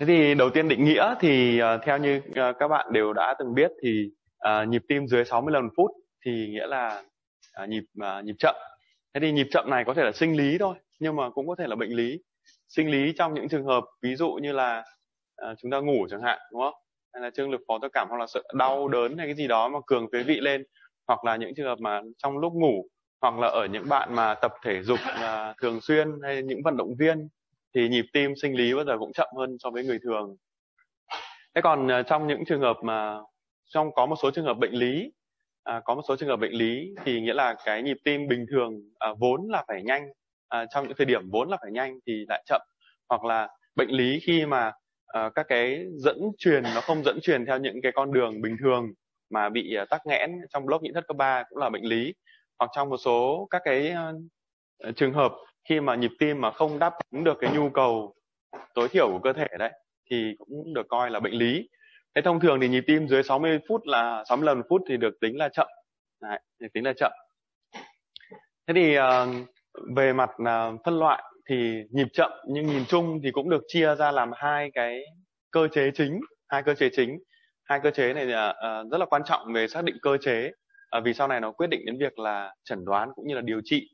Thế thì đầu tiên định nghĩa thì uh, theo như uh, các bạn đều đã từng biết thì uh, nhịp tim dưới 60 lần/phút thì nghĩa là uh, nhịp uh, nhịp chậm. Thế thì nhịp chậm này có thể là sinh lý thôi, nhưng mà cũng có thể là bệnh lý. Sinh lý trong những trường hợp ví dụ như là uh, chúng ta ngủ chẳng hạn, đúng không? Hay là trương lực phó tôi cảm hoặc là sợ đau đớn hay cái gì đó mà cường phế vị lên, hoặc là những trường hợp mà trong lúc ngủ hoặc là ở những bạn mà tập thể dục uh, thường xuyên hay những vận động viên thì nhịp tim sinh lý bao giờ cũng chậm hơn so với người thường. Thế còn ờ, trong những trường hợp mà trong có một số trường hợp bệnh lý à, có một số trường hợp bệnh lý thì nghĩa là cái nhịp tim bình thường à, vốn là phải nhanh à, trong những thời điểm vốn là phải nhanh thì lại chậm. Hoặc là bệnh lý khi mà à, các cái dẫn truyền nó không dẫn truyền theo những cái con đường bình thường mà bị à, tắc nghẽn trong block nhĩ thất cấp 3 cũng là bệnh lý. Hoặc trong một số các cái à, trường hợp khi mà nhịp tim mà không đáp ứng được cái nhu cầu tối thiểu của cơ thể đấy thì cũng được coi là bệnh lý. Thế thông thường thì nhịp tim dưới 60 phút là 60 lần một phút thì được tính là chậm. Đấy, được tính là chậm. Thế thì uh, về mặt uh, phân loại thì nhịp chậm nhưng nhìn chung thì cũng được chia ra làm hai cái cơ chế chính hai cơ chế chính. Hai cơ chế này là uh, ờ, rất là quan trọng về xác định cơ chế uh, vì sau này nó quyết định đến việc là chẩn đoán cũng như là điều trị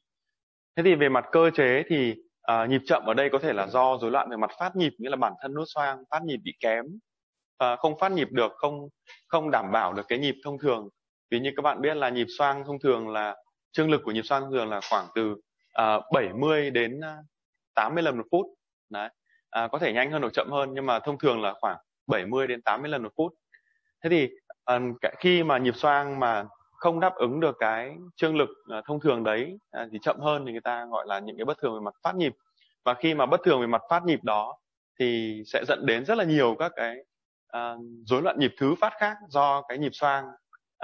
thế thì về mặt cơ chế thì à, nhịp chậm ở đây có thể là do rối loạn về mặt phát nhịp nghĩa là bản thân nốt xoang phát nhịp bị kém. À, không phát nhịp được không không đảm bảo được cái nhịp thông thường. Vì như các bạn biết là nhịp xoang thông thường là trương lực của nhịp xoang thông thường là khoảng từ à, 70 đến à, 80 lần một phút. Đấy. À, có thể nhanh hơn hoặc chậm hơn nhưng mà thông thường là khoảng 70 đến 80 lần một phút. Thế thì à, khi mà nhịp xoang mà không đáp ứng được cái trương lực à, thông thường đấy à, thì chậm hơn thì người ta gọi là những cái bất thường về mặt phát nhịp. Và khi mà bất thường về mặt phát nhịp đó thì sẽ dẫn đến rất là nhiều các cái uh, rối loạn nhịp thứ phát khác do cái nhịp xoang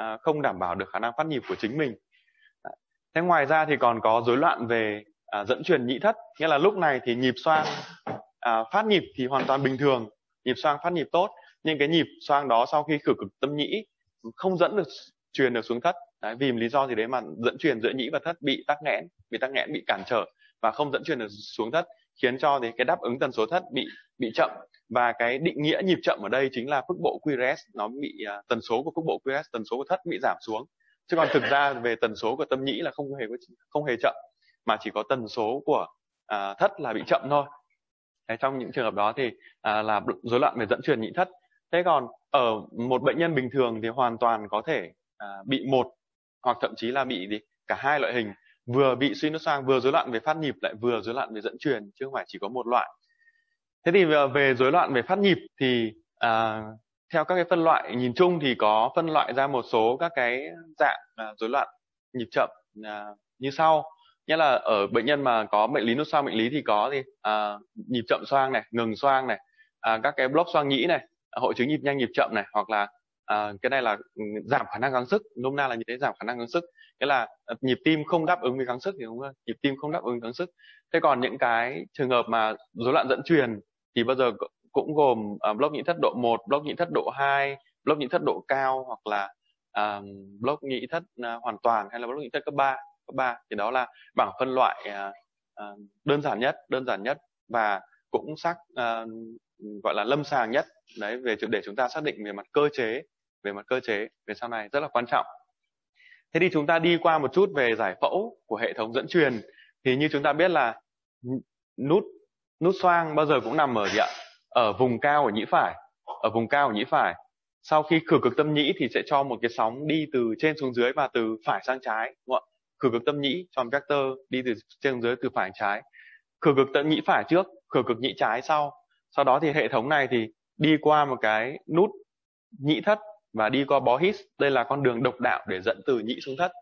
uh, không đảm bảo được khả năng phát nhịp của chính mình. Thế ngoài ra thì còn có rối loạn về uh, dẫn truyền nhị thất nghĩa là lúc này thì nhịp xoang uh, phát nhịp thì hoàn toàn bình thường nhịp xoang phát nhịp tốt nhưng cái nhịp xoang đó sau khi khử cực tâm nhĩ không dẫn được truyền được xuống thất. Đấy, vì lý do gì đấy mà dẫn truyền giữa nhĩ và thất bị tắc nghẽn bị tắc nghẽn bị cản trở và không dẫn truyền được xuống thất khiến cho thì cái đáp ứng tần số thất bị bị chậm. Và cái định nghĩa nhịp chậm ở đây chính là phức bộ QRS nó bị uh, tần số của phức bộ QRS tần số của thất bị giảm xuống. Chứ còn thực ra về tần số của tâm nhĩ là không hề không hề chậm mà chỉ có tần số của uh, thất là bị chậm thôi. Thế trong những trường hợp đó thì uh, là rối loạn về dẫn truyền nhị thất. Thế còn ở một bệnh nhân bình thường thì hoàn toàn có thể à, bị một hoặc thậm chí là bị gì cả hai loại hình. Vừa bị suy nốt xoang vừa rối loạn về phát nhịp lại vừa rối loạn về dẫn truyền chứ không phải chỉ có một loại. Thế thì về rối loạn về phát nhịp thì à, theo các cái phân loại nhìn chung thì có phân loại ra một số các cái dạng à, rối loạn nhịp chậm à, như sau. Nghĩa là ở bệnh nhân mà có bệnh lý nốt xoang bệnh lý thì có gì à, nhịp chậm xoang này ngừng xoang này à, các cái block xoang nhĩ này hội chứng nhịp nhanh nhịp chậm này hoặc là à, cái này là ừ, giảm khả năng gắng sức nôm na là như thế giảm khả năng gắng sức. Nghĩa là ờ, nhịp tim không đáp ứng với gắng sức thì đúng không nhịp tim không đáp ứng gắng sức. Thế còn những cái trường hợp mà rối loạn dẫn truyền thì bao giờ cũng gồm uh, block nhĩ thất độ 1, block nhĩ thất độ 2, block nhĩ thất độ cao hoặc là uh, block nhĩ thất uh, hoàn toàn hay là block nhĩ thất cấp 3 cấp 3 thì đó là bảng phân loại uh, uh, đơn giản nhất đơn giản nhất và cũng xác uh, gọi là lâm sàng nhất. Đấy về để chúng ta xác định về mặt cơ chế về mặt cơ chế về sau này rất là quan trọng. Thế thì chúng ta đi qua một chút về giải phẫu của hệ thống dẫn truyền. Thì như chúng ta biết là nút nút xoang bao giờ cũng nằm ở gì ạ? Ở vùng cao của nhĩ phải, ở vùng cao của nhĩ phải. Sau khi khử cực tâm nhĩ thì sẽ cho một cái sóng đi từ trên xuống dưới và từ phải sang trái, đúng không ạ? Khử cực tâm nhĩ cho vector đi từ trên xuống dưới từ phải sang trái. Khử cực tâm nhĩ phải trước, khử cực nhĩ trái sau. Sau đó thì hệ thống này thì đi qua một cái nút nhĩ thất và đi qua bó hít đây là con đường độc đạo để dẫn từ nhị xuống thất.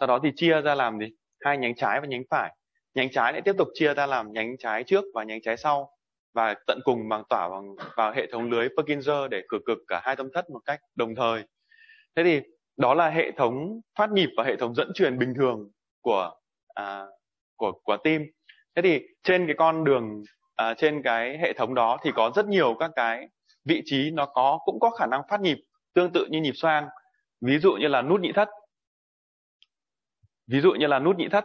Sau đó thì chia ra làm gì? Hai nhánh trái và nhánh phải. Nhánh trái lại tiếp tục chia ra làm nhánh trái trước và nhánh trái sau. Và tận cùng bằng tỏa bằng vào hệ thống lưới Purkinje để cửa cực cả hai tâm thất một cách đồng thời. Thế thì đó là hệ thống phát nhịp và hệ thống dẫn truyền bình thường của à, của của tim. Thế thì trên cái con đường à, trên cái hệ thống đó thì có rất nhiều các cái vị trí nó có cũng có khả năng phát nhịp tương tự như nhịp xoang ví dụ như là nút nhị thất. Ví dụ như là nút nhị thất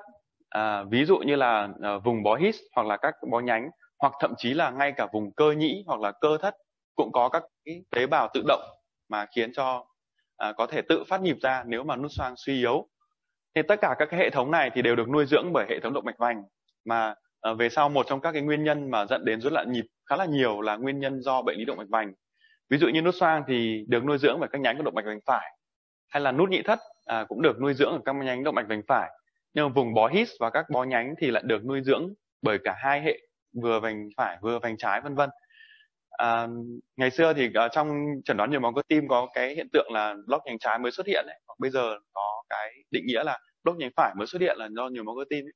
à, ví dụ như là à, vùng bó hít hoặc là các bó nhánh hoặc thậm chí là ngay cả vùng cơ nhĩ hoặc là cơ thất cũng có các cái tế bào tự động mà khiến cho à, có thể tự phát nhịp ra nếu mà nút xoang suy yếu. Thì tất cả các cái hệ thống này thì đều được nuôi dưỡng bởi hệ thống động mạch vành mà à, về sau một trong các cái nguyên nhân mà dẫn đến rối loạn nhịp khá là nhiều là nguyên nhân do bệnh lý động mạch vành ví dụ như nút xoang thì được nuôi dưỡng bởi các nhánh của động mạch vành phải hay là nút nhị thất à, cũng được nuôi dưỡng ở các nhánh động mạch vành phải nhưng mà vùng bó hít và các bó nhánh thì lại được nuôi dưỡng bởi cả hai hệ vừa vành phải vừa vành trái vân vân à, ngày xưa thì uh, trong chẩn đoán nhồi máu cơ tim có cái hiện tượng là block nhánh trái mới xuất hiện ấy. Hoặc bây giờ có cái định nghĩa là block nhánh phải mới xuất hiện là do nhồi máu cơ tim ấy.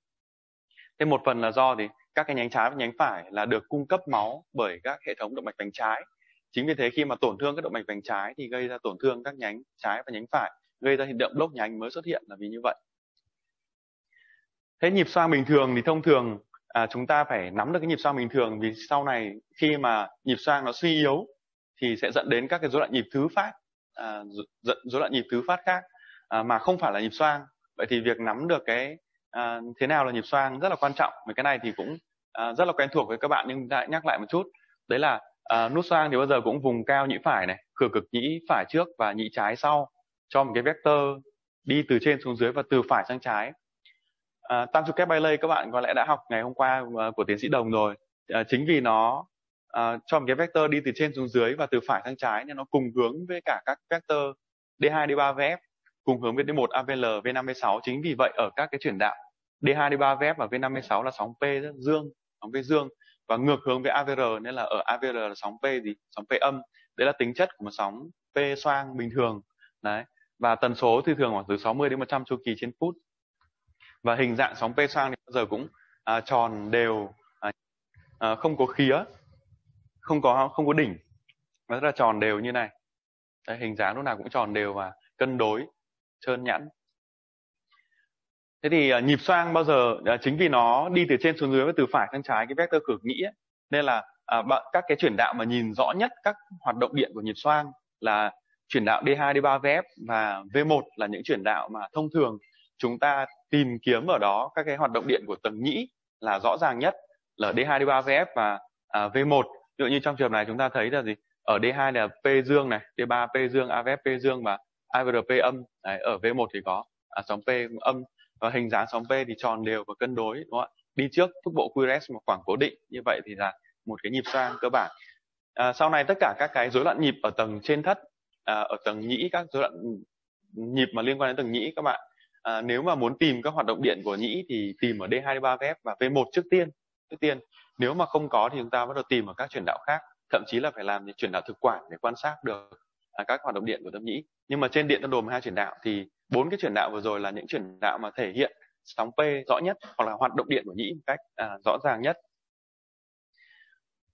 Thế một phần là do thì các cái nhánh trái và nhánh phải là được cung cấp máu bởi các hệ thống động mạch vành trái. Chính vì thế khi mà tổn thương các động mạch vành trái thì gây ra tổn thương các nhánh trái và nhánh phải, gây ra hiện tượng block nhánh mới xuất hiện là vì như vậy. Thế nhịp xoang bình thường thì thông thường à, chúng ta phải nắm được cái nhịp xoang bình thường vì sau này khi mà nhịp xoang nó suy yếu thì sẽ dẫn đến các cái rối loạn nhịp thứ phát à, rối loạn nhịp thứ phát khác à, mà không phải là nhịp xoang. Vậy thì việc nắm được cái à, thế nào là nhịp xoang rất là quan trọng. Và cái này thì cũng à, rất là quen thuộc với các bạn nhưng lại nhắc lại một chút. Đấy là à, nút xoang thì bao giờ cũng vùng cao nhĩ phải này khử cực nhĩ phải trước và nhĩ trái sau cho một cái vector đi từ trên xuống dưới và từ phải sang trái À, tam trục kép Bailey các bạn có lẽ đã học ngày hôm qua ờ, của tiến sĩ Đồng rồi. À, chính vì nó à, cho một cái vector đi từ trên xuống dưới và từ phải sang trái nên nó cùng hướng với cả các vector D2, D3, VF cùng hướng với D1, AVL, V56. Chính vì vậy ở các cái chuyển đạo D2, D3, VF và V56 là sóng P dương, sóng P dương và ngược hướng với AVR nên là ở AVR là sóng P gì? Sóng P âm. Đấy là tính chất của một sóng P xoang bình thường. Đấy. Và tần số thì thường khoảng từ 60 đến 100 chu kỳ trên phút và hình dạng sóng P xoang thì bao giờ cũng à, tròn đều à, à, không có khía không có không có đỉnh nó rất là tròn đều như này Đấy, hình dáng lúc nào cũng tròn đều và cân đối trơn nhẵn thế thì uh, nhịp xoang bao giờ uh, chính vì nó đi từ trên xuống dưới và từ phải sang trái cái vector cực nhĩ ấy, nên là uh, các cái chuyển đạo mà nhìn rõ nhất các hoạt động điện của nhịp xoang là chuyển đạo D2, D3, VF và V1 là những chuyển đạo mà thông thường chúng ta tìm kiếm ở đó các cái hoạt động điện của tầng nhĩ là rõ ràng nhất là D2, D3, VF và à, V1. Ví dụ như trong trường này chúng ta thấy là gì? Ở D2 là P dương này, D3 P dương, AVF P dương và AVR âm. Đấy, ở V1 thì có à, sóng P âm và hình dáng sóng V thì tròn đều và cân đối đúng không ạ? Đi trước thúc bộ QRS một khoảng cố định như vậy thì là một cái nhịp xoang cơ bản. À, sau này tất cả các cái rối loạn nhịp ở tầng trên thất, à, ở tầng nhĩ các rối loạn nhịp mà liên quan đến tầng nhĩ các bạn à, nếu mà muốn tìm các hoạt động điện của nhĩ thì tìm ở D23 VF và V1 trước tiên trước tiên nếu mà không có thì chúng ta bắt đầu tìm ở các chuyển đạo khác thậm chí là phải làm những chuyển đạo thực quản để quan sát được à, các hoạt động điện của tâm nhĩ nhưng mà trên điện tâm đồ 12 chuyển đạo thì bốn cái chuyển đạo vừa rồi là những chuyển đạo mà thể hiện sóng P rõ nhất hoặc là hoạt động điện của nhĩ một cách à, rõ ràng nhất.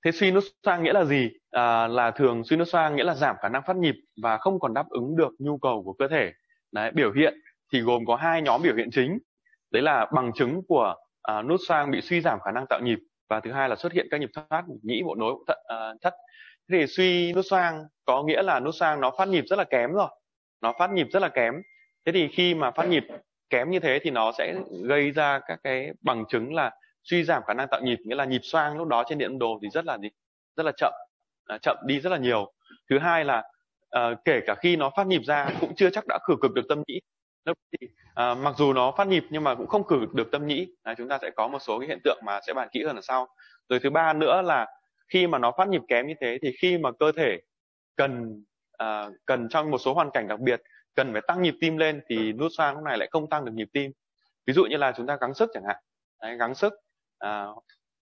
Thế suy xoang nghĩa là gì? À, là thường suy xoang nghĩa là giảm khả năng phát nhịp và không còn đáp ứng được nhu cầu của cơ thể. Đấy, biểu hiện thì gồm có hai nhóm biểu hiện chính. Đấy là bằng chứng của à, nút xoang bị suy giảm khả năng tạo nhịp và thứ hai là xuất hiện các nhịp thoát nhĩ bộ nối thận, à, thất. Thế thì suy nút xoang có nghĩa là nút xoang nó phát nhịp rất là kém rồi. Nó phát nhịp rất là kém thế thì khi mà phát nhịp kém như thế thì nó sẽ gây ra các cái bằng chứng là suy giảm khả năng tạo nhịp nghĩa là nhịp xoang lúc đó trên điện đồ thì rất là gì rất là chậm. À, chậm đi rất là nhiều. Thứ hai là uh, kể cả khi nó phát nhịp ra cũng chưa chắc đã khử cực được tâm nhĩ. Lúc thì à, mặc dù nó phát nhịp nhưng mà cũng không cử được tâm nhĩ. Đấy, chúng ta sẽ có một số cái hiện tượng mà sẽ bàn kỹ hơn ở sau. Rồi thứ ba nữa là khi mà nó phát nhịp kém như thế thì khi mà cơ thể cần à, cần trong một số hoàn cảnh đặc biệt cần phải tăng nhịp tim lên thì nút xoang lúc này lại không tăng được nhịp tim. Ví dụ như là chúng ta gắng sức chẳng hạn. Đấy, gắng sức à,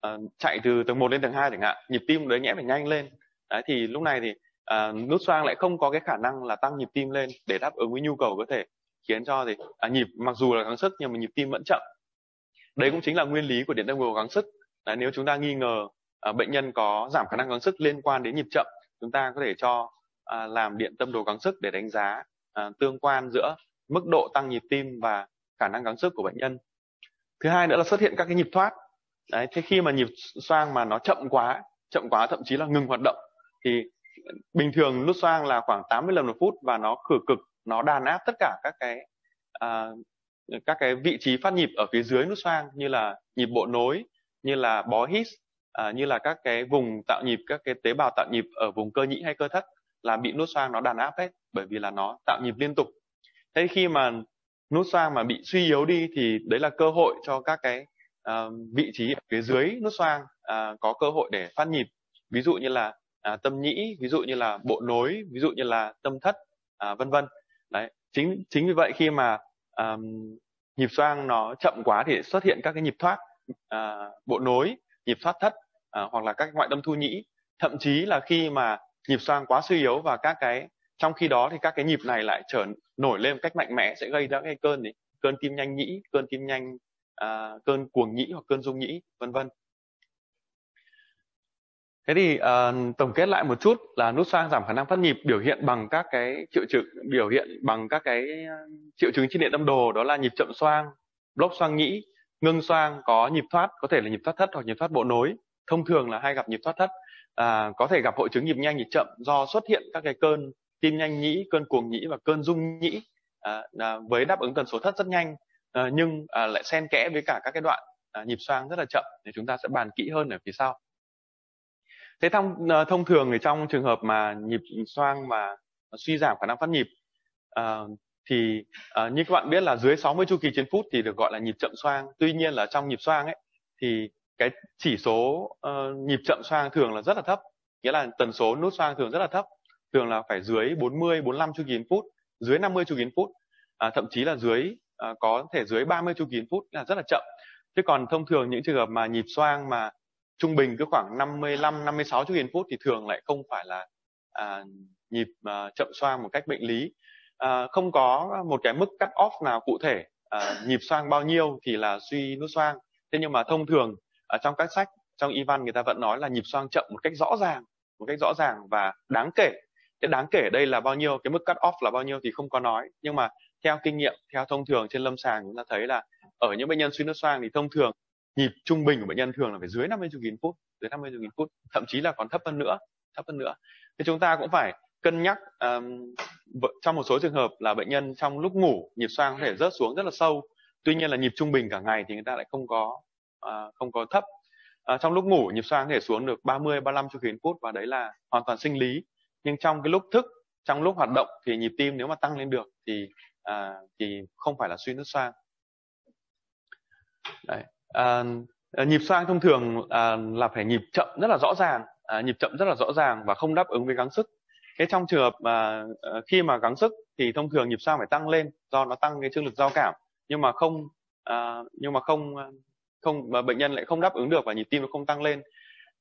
à, chạy từ tầng 1 lên tầng 2 chẳng hạn nhịp tim đấy nhẽ phải nhanh lên. Đấy thì lúc này thì à, nút xoang lại không có cái khả năng là tăng nhịp tim lên để đáp ứng với nhu cầu cơ thể khiến cho thì à, nhịp mặc dù là gắng sức nhưng mà nhịp tim vẫn chậm. Đấy cũng chính là nguyên lý của điện tâm đồ gắng sức. Đấy, nếu chúng ta nghi ngờ à, bệnh nhân có giảm khả năng gắng sức liên quan đến nhịp chậm chúng ta có thể cho à, làm điện tâm đồ gắng sức để đánh giá à, tương quan giữa mức độ tăng nhịp tim và khả năng gắng sức của bệnh nhân. Thứ hai nữa là xuất hiện các cái nhịp thoát. Đấy thế khi mà nhịp xoang mà nó chậm quá chậm quá thậm chí là ngừng hoạt động thì bình thường nút xoang là khoảng 80 lần một phút và nó khử cực nó đàn áp tất cả các cái à, các cái vị trí phát nhịp ở phía dưới nút xoang như là nhịp bộ nối như là bó hít à, như là các cái vùng tạo nhịp các cái tế bào tạo nhịp ở vùng cơ nhĩ hay cơ thất là bị nút xoang nó đàn áp hết bởi vì là nó tạo nhịp liên tục. Thế khi mà nút xoang mà bị suy yếu đi thì đấy là cơ hội cho các cái uh, vị trí ở phía dưới nút xoang uh, có cơ hội để phát nhịp. Ví dụ như là uh, tâm nhĩ ví dụ như là bộ nối ví dụ như là tâm thất uh, vân vân. Đấy chính chính vì vậy khi mà um, nhịp xoang nó chậm quá thì xuất hiện các cái nhịp thoát uh, bộ nối nhịp thoát thất uh, hoặc là các ngoại tâm thu nhĩ. Thậm chí là khi mà nhịp xoang quá suy yếu và các cái trong khi đó thì các cái nhịp này lại trở nổi lên một cách mạnh mẽ sẽ gây ra cái cơn gì? Cơn tim nhanh nhĩ cơn tim nhanh à, cơn cuồng nhĩ hoặc cơn dung nhĩ vân vân. Thế thì uh, tổng kết lại một chút là nút xoang giảm khả năng phát nhịp biểu hiện bằng các cái triệu chứng biểu hiện bằng các cái ờ, triệu chứng trên điện tâm đồ đó là nhịp chậm xoang block xoang nhĩ ngưng xoang có nhịp thoát có thể là nhịp thoát thất hoặc nhịp thoát bộ nối. Thông thường là hay gặp nhịp thoát thất à, có thể gặp hội chứng nhịp nhanh nhịp chậm do xuất hiện các cái cơn tim nhanh nhĩ cơn cuồng nhĩ và cơn rung nhĩ. À, à, với đáp ứng tần số thất rất nhanh à, nhưng à, lại xen kẽ với cả các cái đoạn à, nhịp xoang rất là chậm thì chúng ta sẽ bàn kỹ hơn ở phía sau. Thế thông à, thông thường thì trong trường hợp mà nhịp xoang mà suy giảm khả năng phát nhịp à, thì à, như các bạn biết là dưới 60 chu kỳ trên phút thì được gọi là nhịp chậm xoang. Tuy nhiên là trong nhịp xoang ấy thì cái chỉ số uh, nhịp chậm xoang thường là rất là thấp. Nghĩa là tần số nút xoang thường rất là thấp. Thường là phải dưới 40 45 chu kỳ phút dưới 50 chu kỳ phút à, thậm chí là dưới à, có thể dưới 30 chu kỳ phút là rất là chậm. Thế còn thông thường những trường hợp mà nhịp xoang mà trung bình cứ khoảng 55 56 chu kỳ phút thì thường lại không phải là à, nhịp à, chậm xoang một cách bệnh lý. À, không có một cái mức cắt off nào cụ thể à, nhịp xoang bao nhiêu thì là suy nút xoang thế nhưng mà thông thường ở trong các sách trong y văn người ta vẫn nói là nhịp xoang chậm một cách rõ ràng một cách rõ ràng và đáng kể. Cái đáng kể đây là bao nhiêu cái mức cut off là bao nhiêu thì không có nói. Nhưng mà theo kinh nghiệm theo thông thường trên lâm sàng chúng ta thấy là ở những bệnh nhân suy nước xoang thì thông thường nhịp trung bình của bệnh nhân thường là phải dưới 50 chu nghìn phút dưới 50 chu nghìn phút thậm chí là còn thấp hơn nữa thấp hơn nữa. Thì chúng ta cũng phải cân nhắc um, trong một số trường hợp là bệnh nhân trong lúc ngủ nhịp xoang có thể rớt xuống rất là sâu. Tuy nhiên là nhịp trung bình cả ngày thì người ta lại không có À, không có thấp. À, trong lúc ngủ nhịp xoang có thể xuống được 30 35 chu kỳ phút và đấy là hoàn toàn sinh lý. Nhưng trong cái lúc thức trong lúc hoạt động thì nhịp tim nếu mà tăng lên được thì à, thì không phải là suy nước xoang Đấy. À, à nhịp xoang thông thường à, là phải nhịp chậm rất là rõ ràng. À, nhịp chậm rất là rõ ràng và không đáp ứng với gắng sức. Thế trong trường hợp mà à, khi mà gắng sức thì thông thường nhịp xoang phải tăng lên do nó tăng cái chương lực giao cảm. Nhưng mà không à, nhưng mà không không mà bệnh nhân lại không đáp ứng được và nhịp tim nó không tăng lên.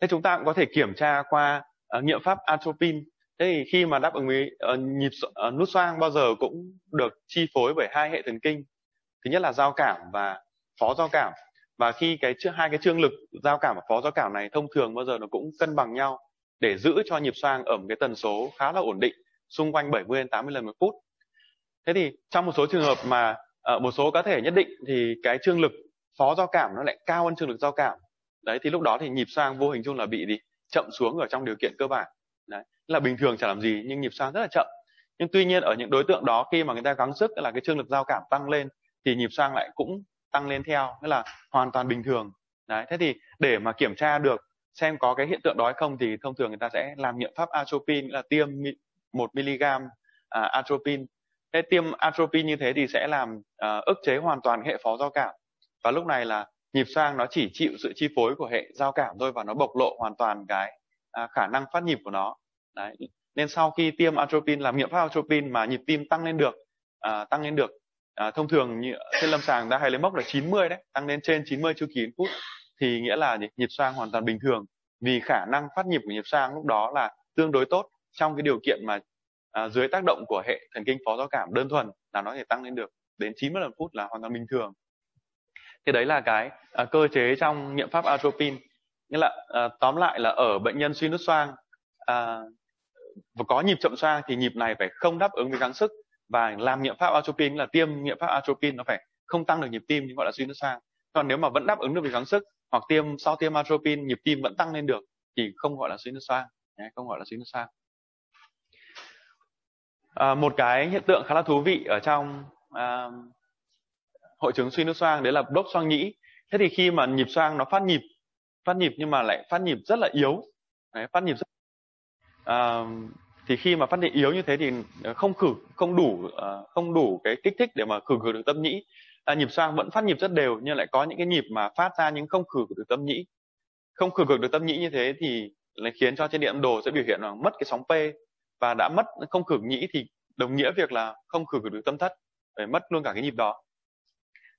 Thế chúng ta cũng có thể kiểm tra qua uh, nghiệm pháp atropine. Thế thì khi mà đáp ứng với uh, nhịp uh, nút xoang bao giờ cũng được chi phối bởi hai hệ thần kinh. Thứ nhất là giao cảm và phó giao cảm. Và khi cái hai cái trương lực giao cảm và phó giao cảm này thông thường bao giờ nó cũng cân bằng nhau để giữ cho nhịp xoang ở một cái tần số khá là ổn định xung quanh 70 đến 80 lần một phút. Thế thì trong một số trường hợp mà ở một số cá thể nhất định thì cái trương lực phó giao cảm nó lại cao hơn trương lực giao cảm. Đấy thì lúc đó thì nhịp xoang vô hình chung là bị gì? chậm xuống ở trong điều kiện cơ bản. Đấy là bình thường chẳng làm gì nhưng nhịp xoang rất là chậm nhưng tuy nhiên ở những đối tượng đó khi mà người ta gắng sức là cái trương lực giao cảm tăng lên thì nhịp xoang lại cũng tăng lên theo nghĩa là hoàn toàn bình thường đấy thế thì để mà kiểm tra được xem có cái hiện tượng đó hay không thì thông thường người ta sẽ làm nghiệm pháp atropine là tiêm một mg à, atropine thế tiêm atropine như thế thì sẽ làm à, ức chế hoàn toàn hệ phó giao cảm và lúc này là nhịp sang nó chỉ chịu sự chi phối của hệ giao cảm thôi và nó bộc lộ hoàn toàn cái à, khả năng phát nhịp của nó. Đấy. Nên sau khi tiêm atropine làm nghiệm pháp atropine mà nhịp tim tăng lên được à, tăng lên được à, thông thường như trên lâm sàng ta hay lấy mốc là 90 đấy tăng lên trên 90 chu kỳ phút thì nghĩa là nhịp sang hoàn toàn bình thường. Vì khả năng phát nhịp của nhịp sang lúc đó là tương đối tốt trong cái điều kiện mà à, dưới tác động của hệ thần kinh phó giao cảm đơn thuần là nó thể tăng lên được đến 90 lần phút là hoàn toàn bình thường thì đấy là cái à, cơ chế trong nghiệm pháp atropine. Nghĩa là à, tóm lại là ở bệnh nhân suy nút xoang à, và có nhịp chậm xoang thì nhịp này phải không đáp ứng với gắng sức. Và làm nghiệm pháp atropine là tiêm nghiệm pháp atropine nó phải không tăng được nhịp tim nhưng gọi là suy nút xoang. Còn nếu mà vẫn đáp ứng được với gắng sức hoặc tiêm sau tiêm atropine nhịp tim vẫn tăng lên được thì không gọi là suy nút xoang không gọi là suy nút xoang. À, một cái hiện tượng khá là thú vị ở trong à, hội chứng suy nước xoang đấy là đốt xoang nhĩ. Thế thì khi mà nhịp xoang nó phát nhịp phát nhịp nhưng mà lại phát nhịp rất là yếu. Đấy, phát nhịp rất à, thì khi mà phát nhịp yếu như thế thì ờ, không khử không đủ ờ, không đủ cái kích thích để mà khử khử được tâm nhĩ. À, nhịp xoang vẫn phát nhịp rất đều nhưng lại có những cái nhịp mà phát ra nhưng không khử được tâm nhĩ. Không khử khử được tâm nhĩ như thế thì lại khiến cho trên điện đồ sẽ biểu hiện là mất cái sóng P. Và đã mất không khử nhĩ thì đồng nghĩa việc là không khử được tâm thất để mất luôn cả cái nhịp đó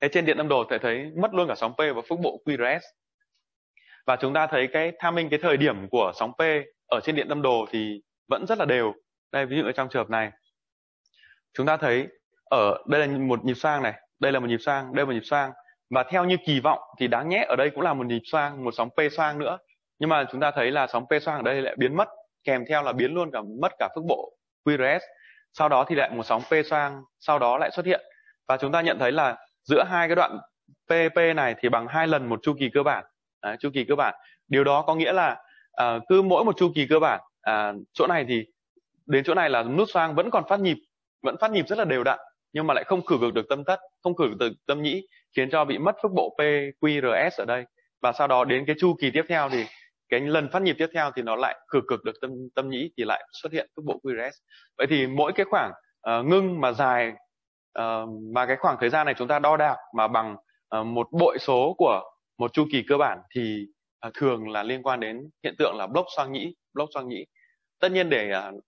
thế trên điện âm đồ sẽ thấy mất luôn cả sóng P và phước bộ QRS và chúng ta thấy cái tham minh cái thời điểm của sóng P ở trên điện tâm đồ thì vẫn rất là đều. Đây, ví dụ ở trong trường hợp này. Chúng ta thấy ở, đây là một nhịp xoang này, đây là một nhịp xoang, đây là một nhịp xoang. Và theo như kỳ vọng thì đáng nhẽ ở đây cũng là một nhịp xoang, một sóng P xoang nữa. Nhưng mà chúng ta thấy là sóng P xoang ở đây lại biến mất, kèm theo là biến luôn cả, mất cả phước bộ QRS sau đó thì lại một sóng P xoang, sau đó lại xuất hiện. Và chúng ta nhận thấy là giữa hai cái đoạn PP này thì bằng hai lần một chu kỳ cơ bản. À, chu kỳ cơ bản. Điều đó có nghĩa là à, cứ mỗi một chu kỳ cơ bản à, chỗ này thì đến chỗ này là nút xoang vẫn còn phát nhịp vẫn phát nhịp rất là đều đặn nhưng mà lại không khử được được tâm thất không khử được tâm nhĩ khiến cho bị mất phước bộ PQRS ở đây. Và sau đó đến cái chu kỳ tiếp theo thì cái lần phát nhịp tiếp theo thì nó lại cử cực được tâm tâm nhĩ thì lại xuất hiện phức bộ QRS vậy thì mỗi cái khoảng uh, ngưng mà dài và mà cái khoảng thời gian này chúng ta đo đạc mà bằng uh, một bội số của một chu kỳ cơ bản thì uh, thường là liên quan đến hiện tượng là block xoang nhĩ block xoang nhĩ. Tất nhiên để uh,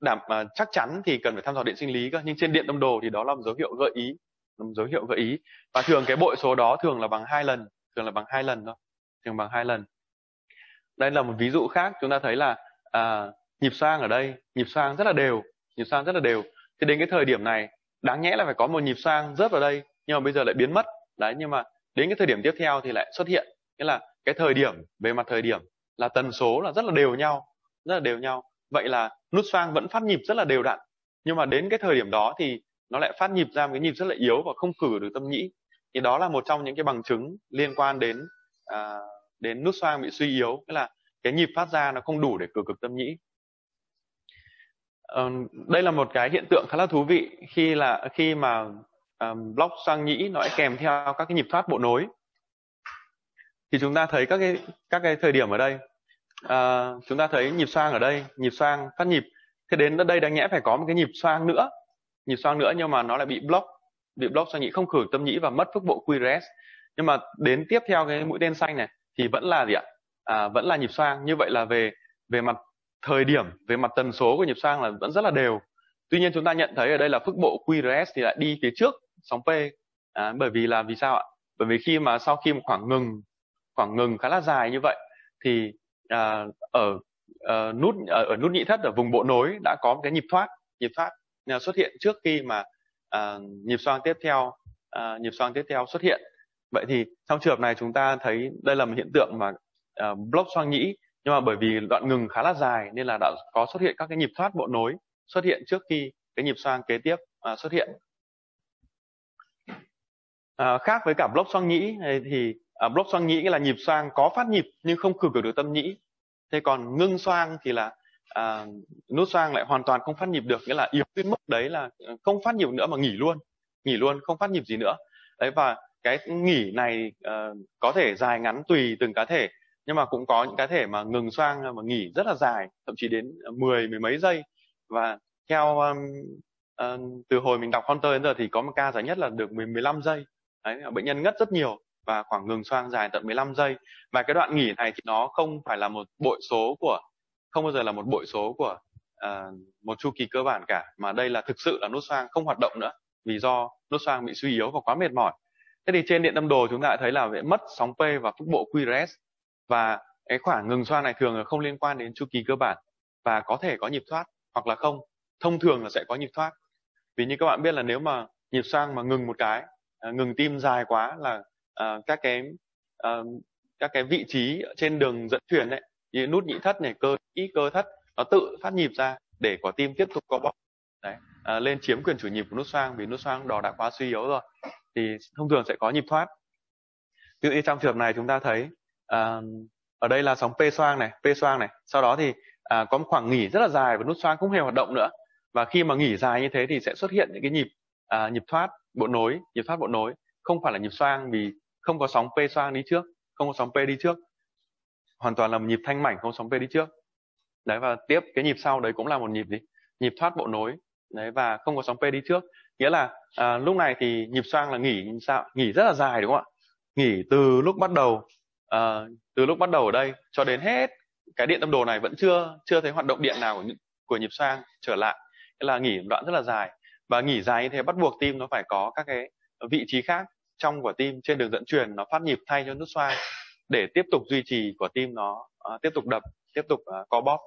đảm uh, chắc chắn thì cần phải thăm dò điện sinh lý cơ nhưng trên điện tâm đồ thì đó là một dấu hiệu gợi ý một dấu hiệu gợi ý. Và thường cái bội số đó thường là bằng hai lần thường là bằng hai lần thôi thường bằng hai lần. Đây là một ví dụ khác chúng ta thấy là à, nhịp xoang ở đây nhịp xoang rất là đều nhịp xoang rất là đều. Thì đến cái thời điểm này đáng nhẽ là phải có một nhịp sang rớt vào đây nhưng mà bây giờ lại biến mất. Đấy nhưng mà đến cái thời điểm tiếp theo thì lại xuất hiện. Nghĩa là cái thời điểm về mặt thời điểm là tần số là rất là đều nhau rất là đều nhau. Vậy là nút xoang vẫn phát nhịp rất là đều đặn nhưng mà đến cái thời điểm đó thì nó lại phát nhịp ra một cái nhịp rất là yếu và không cử được tâm nhĩ. Thì đó là một trong những cái bằng chứng liên quan đến à, đến nút xoang bị suy yếu. Nghĩa là cái nhịp phát ra nó không đủ để cử cực tâm nhĩ đây là một cái hiện tượng khá là thú vị khi là khi mà um, block sang nhĩ nó lại kèm theo các cái nhịp thoát bộ nối. Thì chúng ta thấy các cái các cái thời điểm ở đây uh, chúng ta thấy nhịp xoang ở đây nhịp xoang phát nhịp. Thế đến đây đáng nhẽ phải có một cái nhịp xoang nữa nhịp xoang nữa nhưng mà nó lại bị block bị block sang nhĩ không khử tâm nhĩ và mất phước bộ QRS nhưng mà đến tiếp theo cái mũi tên xanh này thì vẫn là gì ạ? À, vẫn là nhịp xoang. Như vậy là về về mặt thời điểm về mặt tần số của nhịp xoang là vẫn rất là đều. Tuy nhiên chúng ta nhận thấy ở đây là phức bộ QRS thì lại đi phía trước sóng P. À, bởi vì là vì sao ạ? Bởi vì khi mà sau khi một khoảng ngừng khoảng ngừng khá là dài như vậy thì à, ở à, nút ở, ở nút nhị thất ở vùng bộ nối đã có một cái nhịp thoát nhịp thoát à, xuất hiện trước khi mà à, nhịp xoang tiếp theo à, nhịp xoang tiếp theo xuất hiện. Vậy thì trong trường hợp này chúng ta thấy đây là một hiện tượng mà à, block xoang nhĩ nhưng mà bởi vì đoạn ngừng khá là dài nên là đã có xuất hiện các cái nhịp thoát bộ nối xuất hiện trước khi cái nhịp xoang kế tiếp à, xuất hiện. À, khác với cả block xoang nhĩ thì à, block xoang nhĩ là nhịp xoang có phát nhịp nhưng không cử được tâm nhĩ. Thế còn ngưng xoang thì là à, nút xoang lại hoàn toàn không phát nhịp được nghĩa là yếu đến mức đấy là à, không phát nhịp nữa mà nghỉ luôn nghỉ luôn không phát nhịp gì nữa. Đấy và cái nghỉ này uh, có thể dài ngắn tùy từng cá thể nhưng mà cũng có những cá thể mà ngừng xoang mà nghỉ rất là dài thậm chí đến mười mười mấy giây. Và theo um, um, từ hồi mình đọc Hunter đến giờ thì có một ca dài nhất là được 10 15 giây. Đấy, bệnh nhân ngất rất nhiều và khoảng ngừng xoang dài tận 15 giây. Và cái đoạn nghỉ này thì nó không phải là một bội số của không bao giờ là một bội số của uh, một chu kỳ cơ bản cả mà đây là thực sự là nốt xoang không hoạt động nữa vì do nốt xoang bị suy yếu và quá mệt mỏi. Thế thì trên điện tâm đồ chúng ta thấy là bị mất sóng P và phúc bộ QRS và cái khoảng ngừng xoang này thường là không liên quan đến chu kỳ cơ bản và có thể có nhịp thoát hoặc là không. Thông thường là sẽ có nhịp thoát. Vì như các bạn biết là nếu mà nhịp xoang mà ngừng một cái à, ngừng tim dài quá là uh, các cái uh, các cái vị trí trên đường dẫn truyền đấy như nút nhị thất này cơ ý cơ thất nó tự phát nhịp ra để quả tim tiếp tục có bóp. Đấy à, lên chiếm quyền chủ nhịp của nút xoang vì nút xoang đỏ đã quá suy yếu rồi thì thông thường sẽ có nhịp thoát. Tự như trong trường hợp này chúng ta thấy à, ở đây là sóng P xoang này P xoang này. Sau đó thì à, có một khoảng nghỉ rất là dài và nút xoang không hề hoạt động nữa. Và khi mà nghỉ dài như thế thì sẽ xuất hiện những cái nhịp à, nhịp thoát bộ nối nhịp thoát bộ nối. Không phải là nhịp xoang vì không có sóng P xoang đi trước không có sóng P đi trước. Hoàn toàn là một nhịp thanh mảnh không sóng P đi trước. Đấy và tiếp cái nhịp sau đấy cũng là một nhịp gì? Nhịp thoát bộ nối. Đấy và không có sóng P đi trước. Nghĩa là à, lúc này thì nhịp xoang là nghỉ sao? Nghỉ rất là dài đúng không ạ? Nghỉ từ lúc bắt đầu à, từ lúc bắt đầu ở đây cho đến hết cái điện tâm đồ này vẫn chưa chưa thấy hoạt động điện nào của, của nhịp xoang trở lại. Nghĩa là nghỉ một đoạn rất là dài. Và nghỉ dài như thế bắt buộc tim nó phải có các cái vị trí khác trong của tim trên đường dẫn truyền nó phát nhịp thay cho nút xoang để tiếp tục duy trì của tim nó à, tiếp tục đập tiếp tục à, co bóp.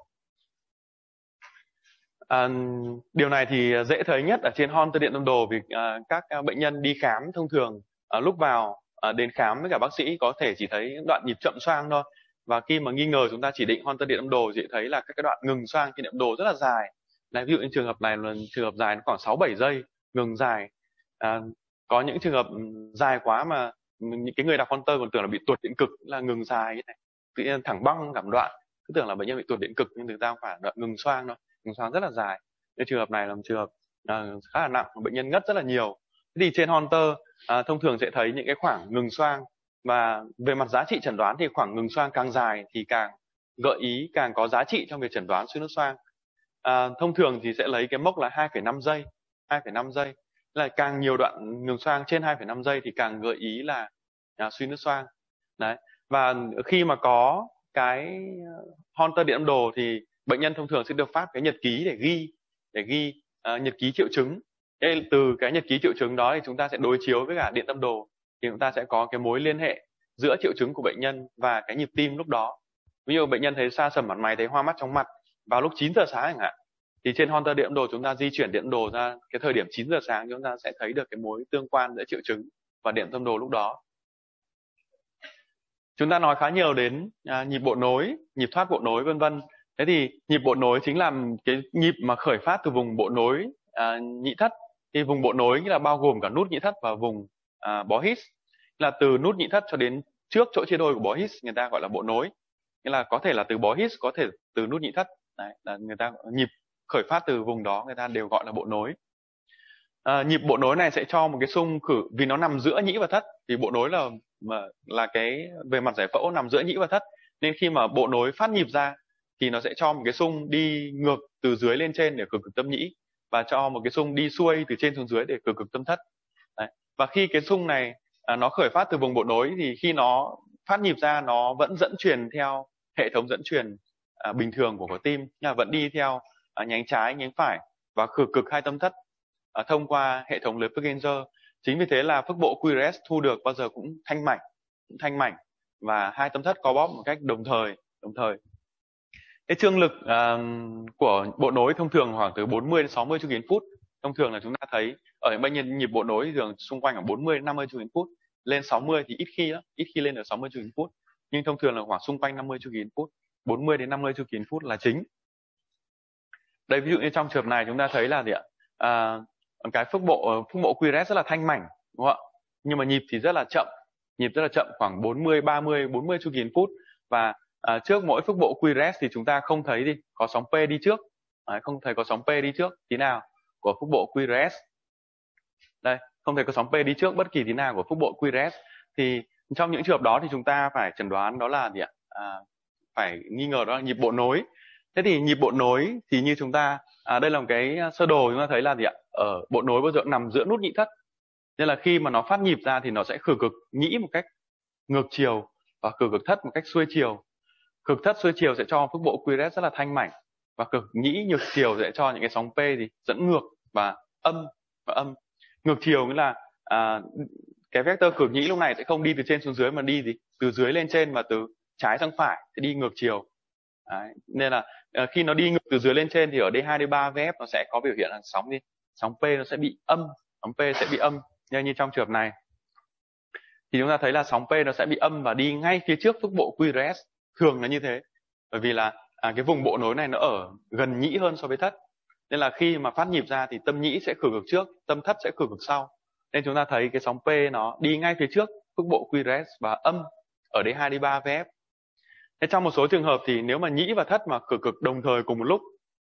À, điều này thì dễ thấy nhất ở trên hon tơ điện tâm đồ vì à, các bệnh nhân đi khám thông thường à, lúc vào à, đến khám với cả bác sĩ có thể chỉ thấy đoạn nhịp chậm xoang thôi. Và khi mà nghi ngờ chúng ta chỉ định hoan tơ điện âm đồ thì thấy là các cái đoạn ngừng xoang trên điện đồ rất là dài. Đấy, ví dụ như trường hợp này là trường hợp dài nó khoảng 6 7 giây ngừng dài. À, có những trường hợp dài quá mà những cái người đọc hoan tơ còn tưởng là bị tuột điện cực là ngừng dài như này. Tự nhiên thẳng băng cảm đoạn. Cứ tưởng là bệnh nhân bị tuột điện cực nhưng thực ra không phải đoạn ngừng xoang thôi. Ngừng xoang rất là dài. Cái trường hợp này là một trường hợp à, khá là nặng bệnh nhân ngất rất là nhiều thì trên Hunter à, thông thường sẽ thấy những cái khoảng ngừng xoang. Và về mặt giá trị chẩn đoán thì khoảng ngừng xoang càng dài thì càng gợi ý càng có giá trị trong việc chẩn đoán suy nước xoang. À, thông thường thì sẽ lấy cái mốc là 2,5 giây 2,5 giây. Là càng nhiều đoạn ngừng xoang trên 2,5 giây thì càng gợi ý là à, suy nước xoang. Đấy. Và khi mà có cái à, Hunter điện âm đồ thì bệnh nhân thông thường sẽ được phát cái nhật ký để ghi để ghi uh, nhật ký triệu chứng. Thế từ cái nhật ký triệu chứng đó thì chúng ta sẽ đối chiếu với cả điện tâm đồ. Thì chúng ta sẽ có cái mối liên hệ giữa triệu chứng của bệnh nhân và cái nhịp tim lúc đó. Ví dụ bệnh nhân thấy xa sầm mặt mày thấy hoa mắt trong mặt vào lúc 9 giờ sáng chẳng hạn thì trên Hunter điện đồ chúng ta di chuyển điện đồ ra cái thời điểm 9 giờ sáng chúng ta sẽ thấy được cái mối tương quan giữa triệu chứng và điện tâm đồ lúc đó. Chúng ta nói khá nhiều đến à, nhịp bộ nối nhịp thoát bộ nối vân vân. Thế thì nhịp bộ nối chính là cái nhịp mà khởi phát từ vùng bộ nối à, nhị thất thì vùng bộ nối nghĩa là bao gồm cả nút nhị thất và vùng à, bó hít. Là từ nút nhị thất cho đến trước chỗ chia đôi của bó hít người ta gọi là bộ nối. Nghĩa là có thể là từ bó hít có thể từ nút nhị thất. Đấy, là người ta nhịp khởi phát từ vùng đó người ta đều gọi là bộ nối. À, nhịp bộ nối này sẽ cho một cái xung khử vì nó nằm giữa nhĩ và thất thì bộ nối là mà là cái về mặt giải phẫu nằm giữa nhĩ và thất. Nên khi mà bộ nối phát nhịp ra thì nó sẽ cho một cái xung đi ngược từ dưới lên trên để khử cực tâm nhĩ và cho một cái xung đi xuôi từ trên xuống dưới để cực cực tâm thất. Đấy. và khi cái xung này à, nó khởi phát từ vùng bộ nối thì khi nó phát nhịp ra nó vẫn dẫn truyền theo hệ thống dẫn truyền à, bình thường của quả tim là vẫn đi theo à, nhánh trái nhánh phải và cực cực hai tâm thất à, thông qua hệ thống lưới Purkinje chính vì thế là phức bộ QRS thu được bao giờ cũng thanh mảnh cũng thanh mảnh và hai tâm thất co bóp một cách đồng thời đồng thời cái trương lực uh, của bộ nối thông thường khoảng từ 40 đến 60 chu kiến phút thông thường là chúng ta thấy ở những bệnh nhân nhịp bộ nối thường xung quanh ở 40 đến 50 chu kiến phút lên 60 thì ít khi đó, ít khi lên ở 60 chu kiến phút nhưng thông thường là khoảng xung quanh 50 chu kỳ phút 40 đến 50 chu kỳ phút là chính. Đây ví dụ như trong trường hợp này chúng ta thấy là gì ạ? À, cái phức bộ phức bộ QRS rất là thanh mảnh đúng không ạ? Nhưng mà nhịp thì rất là chậm nhịp rất là chậm khoảng 40 30 40 chu kỳ phút và à, trước mỗi phức bộ QRS thì chúng ta không thấy đi có sóng P đi trước. Đấy, không thấy có sóng P đi trước tí nào của phức bộ QRS đây không thấy có sóng P đi trước bất kỳ tí nào của phức bộ QRS thì trong những trường hợp đó thì chúng ta phải chẩn đoán đó là gì ạ? À, phải nghi ngờ đó là nhịp bộ nối. Thế thì nhịp bộ nối thì như chúng ta à, đây là một cái sơ đồ chúng ta thấy là gì ạ? Ở bộ nối bao giờ nằm giữa nút nhị thất. Nên là khi mà nó phát nhịp ra thì nó sẽ khử cực nhĩ một cách ngược chiều và khử cực thất một cách xuôi chiều cực thất xuôi chiều sẽ cho phức bộ QRS rất là thanh mảnh. Và cực nhĩ ngược chiều sẽ cho những cái sóng P thì dẫn ngược và âm và âm. Ngược chiều nghĩa là à, cái vector cực nhĩ lúc này sẽ không đi từ trên xuống dưới mà đi gì? Từ dưới lên trên và từ trái sang phải sẽ đi ngược chiều. Đấy. nên là à, khi nó đi ngược từ dưới lên trên thì ở D2 D3 VF nó sẽ có biểu hiện là sóng gì sóng P nó sẽ bị âm sóng P sẽ bị âm như như trong trường hợp này. Thì chúng ta thấy là sóng P nó sẽ bị âm và đi ngay phía trước phức bộ QRS thường là như thế. Bởi vì là à, cái vùng bộ nối này nó ở gần nhĩ hơn so với thất. Nên là khi mà phát nhịp ra thì tâm nhĩ sẽ khử cực trước tâm thất sẽ khử cực sau. Nên chúng ta thấy cái sóng P nó đi ngay phía trước phức bộ QRS và âm ở D2 D3 VF. Thế trong một số trường hợp thì nếu mà nhĩ và thất mà cực cực đồng thời cùng một lúc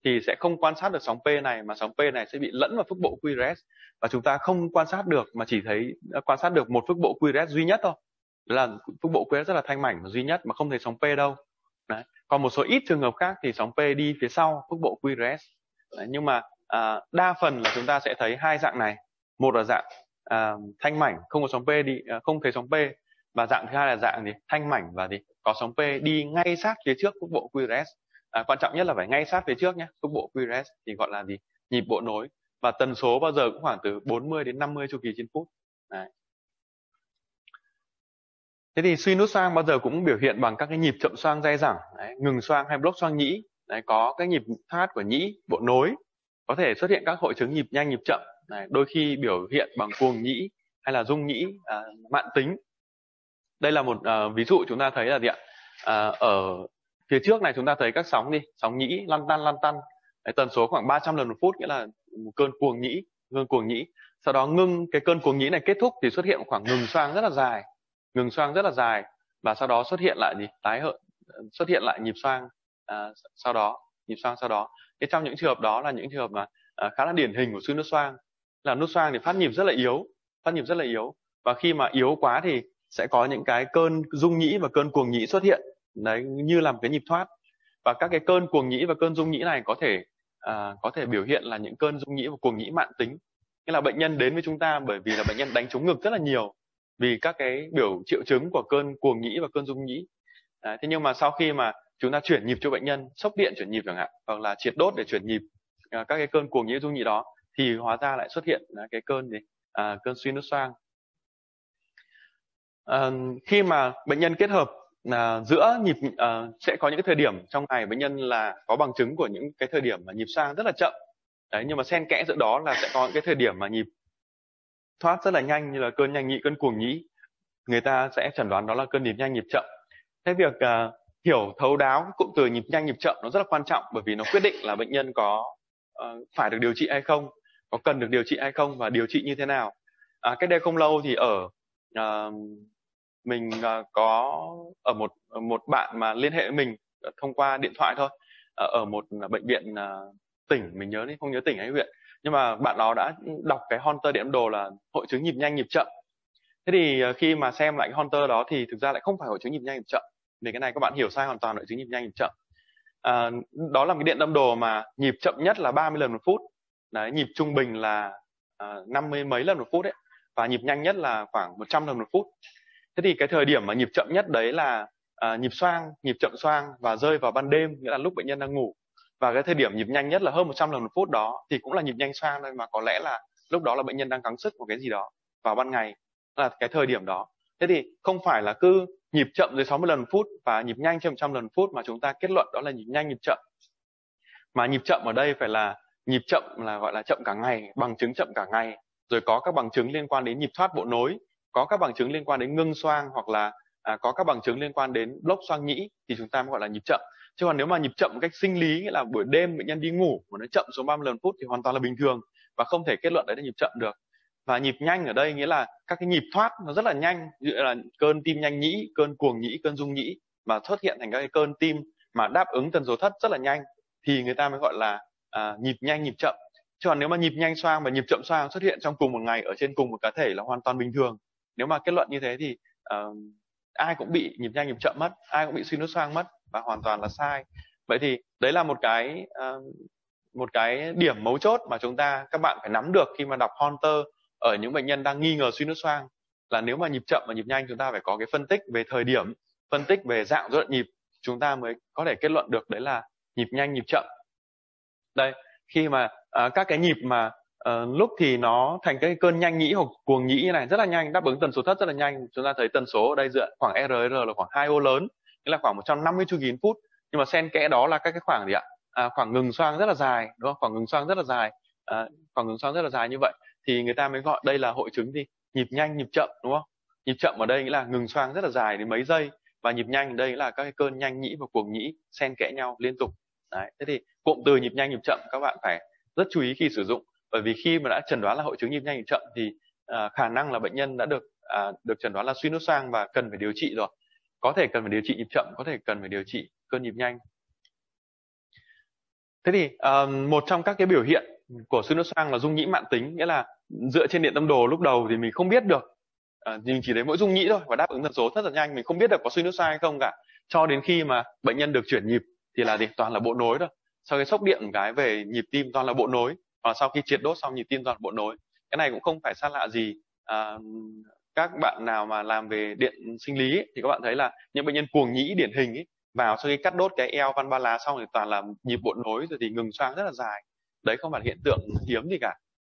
thì sẽ không quan sát được sóng P này mà sóng P này sẽ bị lẫn vào phức bộ QRS và chúng ta không quan sát được mà chỉ thấy à, quan sát được một phức bộ QRS duy nhất thôi. Là phúc bộ quế rất là thanh mảnh và duy nhất mà không thấy sóng P đâu. Đấy. Còn một số ít trường hợp khác thì sóng P đi phía sau phúc bộ QRS. Đấy. Nhưng mà à, đa phần là chúng ta sẽ thấy hai dạng này. Một là dạng à, thanh mảnh không có sóng P đi à, không thấy sóng P và dạng thứ hai là dạng gì thanh mảnh và gì có sóng P đi ngay sát phía trước phúc bộ QRS. À, quan trọng nhất là phải ngay sát phía trước nhé phúc bộ QRS thì gọi là gì nhịp bộ nối và tần số bao giờ cũng khoảng từ 40 đến 50 chu kỳ trên phút. Đấy. Thế thì suy nút xoang bao giờ cũng biểu hiện bằng các cái nhịp chậm xoang dai dẳng, đấy, ngừng xoang hay block xoang nhĩ, đấy, có cái nhịp thoát của nhĩ, bộ nối, có thể xuất hiện các hội chứng nhịp nhanh nhịp chậm, đấy, đôi khi biểu hiện bằng cuồng nhĩ hay là rung nhĩ à, mạn tính. Đây là một à, ví dụ chúng ta thấy là gì ạ? À, ở phía trước này chúng ta thấy các sóng đi, sóng nhĩ lăn tăn lăn tăn, đấy, tần số khoảng 300 lần một phút nghĩa là một cơn cuồng nhĩ, cơn cuồng nhĩ. Sau đó ngưng cái cơn cuồng nhĩ này kết thúc thì xuất hiện khoảng ngừng xoang rất là dài ngừng xoang rất là dài và sau đó xuất hiện lại gì tái hợp xuất hiện lại nhịp xoang à, sau đó nhịp xoang sau đó. Thế trong những trường hợp đó là những trường hợp mà à, khá là điển hình của suy nút xoang. Là nút xoang thì phát nhịp rất là yếu phát nhịp rất là yếu. Và khi mà yếu quá thì sẽ có những cái cơn rung nhĩ và cơn cuồng nhĩ xuất hiện đấy như làm cái nhịp thoát. Và các cái cơn cuồng nhĩ và cơn rung nhĩ này có thể à, có thể biểu hiện là những cơn dung nhĩ và cuồng nhĩ mạn tính. Nghĩa là bệnh nhân đến với chúng ta bởi vì là bệnh nhân đánh trúng ngực rất là nhiều vì các cái biểu triệu chứng của cơn cuồng nhĩ và cơn rung nhĩ. Đấy, thế nhưng mà sau khi mà chúng ta chuyển nhịp cho bệnh nhân sốc điện chuyển nhịp chẳng hạn hoặc là triệt đốt để chuyển nhịp à, các cái cơn cuồng nhĩ rung nhĩ đó thì hóa ra lại xuất hiện à, cái cơn gì? À, cơn suy nút xoang à, khi mà bệnh nhân kết hợp là giữa nhịp à, sẽ có những cái thời điểm trong ngày bệnh nhân là có bằng chứng của những cái thời điểm mà nhịp xoang rất là chậm. Đấy nhưng mà xen kẽ giữa đó là sẽ có những cái thời điểm mà nhịp thoát rất là nhanh như là cơn nhanh nhị cơn cuồng nhĩ. Người ta sẽ chẩn đoán đó là cơn nhịp nhanh nhịp chậm. Thế việc uh, hiểu thấu đáo cụm từ nhịp nhanh nhịp chậm nó rất là quan trọng bởi vì nó quyết định là bệnh nhân có uh, phải được điều trị hay không có cần được điều trị hay không và điều trị như thế nào. À, cách đây không lâu thì ở uh, mình uh, có ở một một bạn mà liên hệ với mình thông qua điện thoại thôi. Ờ, ở một bệnh viện uh, tỉnh mình nhớ đi không nhớ tỉnh hay huyện nhưng mà bạn đó đã đọc cái Hunter điện đồ là hội chứng nhịp nhanh nhịp chậm. Thế thì ờ, khi mà xem lại cái Hunter đó thì thực ra lại không phải hội chứng nhịp nhanh nhịp chậm. Vì cái này các bạn hiểu sai hoàn toàn hội chứng nhịp nhanh nhịp chậm. À, đó là cái điện tâm đồ mà nhịp chậm nhất là 30 lần một phút. Đấy nhịp trung bình là ờ, năm mươi mấy lần một phút đấy và nhịp nhanh nhất là khoảng 100 lần một phút. Thế thì cái thời điểm mà nhịp chậm nhất đấy là à, nhịp xoang nhịp chậm xoang và rơi vào ban đêm nghĩa là lúc bệnh nhân đang ngủ và cái thời điểm nhịp nhanh nhất là hơn 100 lần một phút đó thì cũng là nhịp nhanh xoang thôi mà có lẽ là lúc đó là bệnh nhân đang gắng sức một cái gì đó vào ban ngày là cái thời điểm đó. Thế thì không phải là cứ nhịp chậm dưới 60 lần một phút và nhịp nhanh trên 100 lần một phút mà chúng ta kết luận đó là nhịp nhanh nhịp chậm. Mà nhịp chậm ở đây phải là nhịp chậm là gọi là chậm cả ngày bằng chứng chậm cả ngày. Rồi có các bằng chứng liên quan đến nhịp thoát bộ nối có các bằng chứng liên quan đến ngưng xoang hoặc là à, có các bằng chứng liên quan đến lốc xoang nhĩ thì chúng ta mới gọi là nhịp chậm chứ còn nếu mà nhịp chậm một cách sinh lý nghĩa là buổi đêm bệnh nhân đi ngủ mà nó chậm xuống 30 lần phút thì hoàn toàn là bình thường và không thể kết luận đấy là nhịp chậm được. Và nhịp nhanh ở đây nghĩa là các cái nhịp thoát nó rất là nhanh như là cơn tim nhanh nhĩ cơn cuồng nhĩ cơn rung nhĩ mà xuất hiện thành các cái cơn tim mà đáp ứng tần số thất rất là nhanh thì người ta mới gọi là à, nhịp nhanh nhịp chậm. Chứ còn nếu mà nhịp nhanh xoang và nhịp chậm xoang xuất hiện trong cùng một ngày ở trên cùng một cá thể là hoàn toàn bình thường. Nếu mà kết luận như thế thì uh, ai cũng bị nhịp nhanh nhịp chậm mất ai cũng bị suy nút xoang mất và hoàn toàn là sai. Vậy thì đấy là một cái uh, một cái điểm mấu chốt mà chúng ta các bạn phải nắm được khi mà đọc Hunter ở những bệnh nhân đang nghi ngờ suy nút xoang là nếu mà nhịp chậm và nhịp nhanh chúng ta phải có cái phân tích về thời điểm phân tích về dạng rối loạn nhịp chúng ta mới có thể kết luận được đấy là nhịp nhanh nhịp chậm. Đây khi mà à, các cái nhịp mà uh, lúc thì nó thành cái cơn nhanh nhĩ hoặc cuồng nhĩ như này rất là nhanh đáp ứng tần số thất rất là nhanh. Chúng ta thấy tần số ở đây dựa khoảng RR là khoảng hai ô lớn nghĩa là khoảng 150 chu kỳ phút. Nhưng mà xen kẽ đó là các cái khoảng gì ạ? À, khoảng ngừng xoang rất là dài đúng không? Khoảng ngừng xoang rất là dài. À, khoảng ngừng xoang rất là dài như vậy thì người ta mới gọi đây là hội chứng gì? Nhịp nhanh nhịp chậm đúng không? Nhịp chậm ở đây nghĩa là ngừng xoang rất là dài đến mấy giây và nhịp nhanh ở đây là các cái cơn nhanh nhĩ và cuồng nhĩ xen kẽ nhau liên tục. Đấy. thế thì cụm từ nhịp nhanh nhịp chậm các bạn phải rất chú ý khi sử dụng bởi vì khi mà đã chẩn đoán là hội chứng nhịp nhanh nhịp chậm thì à, khả năng là bệnh nhân đã được à, được chẩn đoán là suy nút xoang và cần phải điều trị rồi. Có thể cần phải điều trị nhịp chậm có thể cần phải điều trị cơn nhịp nhanh. Thế thì à, một trong các cái biểu hiện của suy nút xoang là dung nhĩ mạn tính nghĩa là dựa trên điện tâm đồ lúc đầu thì mình không biết được à, mình chỉ thấy mỗi dung nhĩ thôi và đáp ứng tần số rất là nhanh. Mình không biết được có suy nút xoang hay không cả. Cho đến khi mà bệnh nhân được chuyển nhịp thì là gì? Toàn là bộ nối thôi. Sau cái sốc điện cái về nhịp tim toàn là bộ nối và sau khi triệt đốt xong nhịp tim toàn bộ nối. Cái này cũng không phải xa lạ gì à, các bạn nào mà làm về điện sinh lý ấy, thì các bạn thấy là những bệnh nhân cuồng nhĩ điển hình ấy, vào sau khi cắt đốt cái eo van ba lá xong thì toàn là nhịp bộ nối rồi thì ngừng xoang rất là dài. Đấy không phải hiện tượng hiếm gì cả.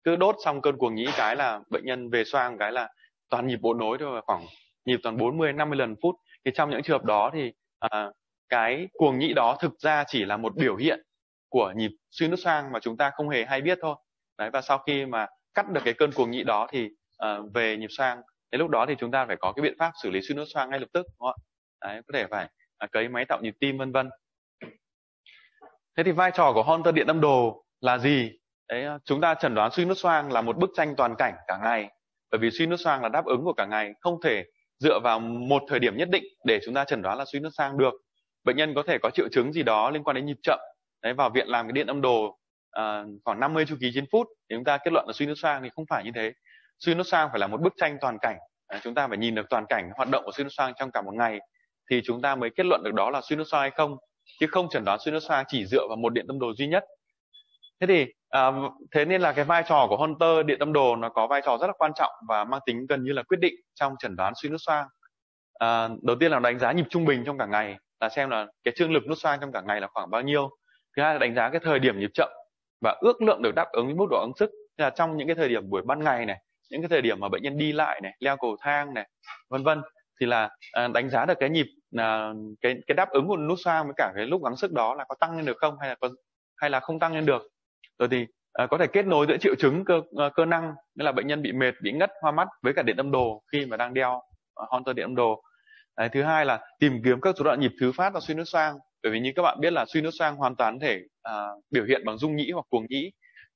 Cứ đốt xong cơn cuồng nhĩ cái là bệnh nhân về xoang cái là toàn nhịp bộ nối thôi khoảng nhịp toàn 40 50 lần phút. Thì trong những trường hợp đó thì à, cái cuồng nhĩ đó thực ra chỉ là một biểu hiện của nhịp suy nút xoang mà chúng ta không hề hay biết thôi. Đấy và sau khi mà cắt được cái cơn cuồng nhị đó thì uh, về nhịp xoang đến lúc đó thì chúng ta phải có cái biện pháp xử lý suy nút xoang ngay lập tức đúng không ạ? Đấy có thể phải uh, cấy máy tạo nhịp tim vân vân. Thế thì vai trò của Hunter điện âm đồ là gì? Đấy ờ, chúng ta chẩn đoán suy nút xoang là một bức tranh toàn cảnh cả ngày bởi vì suy nút xoang là đáp ứng của cả ngày không thể dựa vào một thời điểm nhất định để chúng ta chẩn đoán là suy nút xoang được. Bệnh nhân có thể có triệu chứng gì đó liên quan đến nhịp chậm đấy vào viện làm cái điện âm đồ à, khoảng 50 chu kỳ trên phút thì chúng ta kết luận là suy nốt xoang thì không phải như thế. Suy nốt xoang phải là một bức tranh toàn cảnh. À, chúng ta phải nhìn được toàn cảnh hoạt động của suy nốt xoang trong cả một ngày thì chúng ta mới kết luận được đó là suy nốt xoang hay không. Chứ không chẩn đoán suy nốt xoang chỉ dựa vào một điện tâm đồ duy nhất. Thế thì à, thế nên là cái vai trò của Hunter điện tâm đồ nó có vai trò rất là quan trọng và mang tính gần như là quyết định trong chẩn đoán suy nốt xoang à, đầu tiên là đánh giá nhịp trung bình trong cả ngày là xem là cái trương lực nút xoang trong cả ngày là khoảng bao nhiêu thứ hai là đánh giá cái thời điểm nhịp chậm và ước lượng được đáp ứng với mức độ ứng sức. Thế là trong những cái thời điểm buổi ban ngày này những cái thời điểm mà bệnh nhân đi lại này leo cầu thang này vân vân thì là à, đánh giá được cái nhịp là cái cái đáp ứng của nút xoang với cả cái lúc gắng sức đó là có tăng lên được không hay là có hay là không tăng lên được. Rồi thì à, có thể kết nối giữa triệu chứng cơ à, cơ năng nghĩa là bệnh nhân bị mệt bị ngất hoa mắt với cả điện âm đồ khi mà đang đeo à, uh, Holter điện âm đồ. Đấy, thứ hai là tìm kiếm các số đoạn nhịp thứ phát do suy nút xoang bởi vì như các bạn biết là suy nốt xoang hoàn toàn thể à, biểu hiện bằng dung nhĩ hoặc cuồng nhĩ.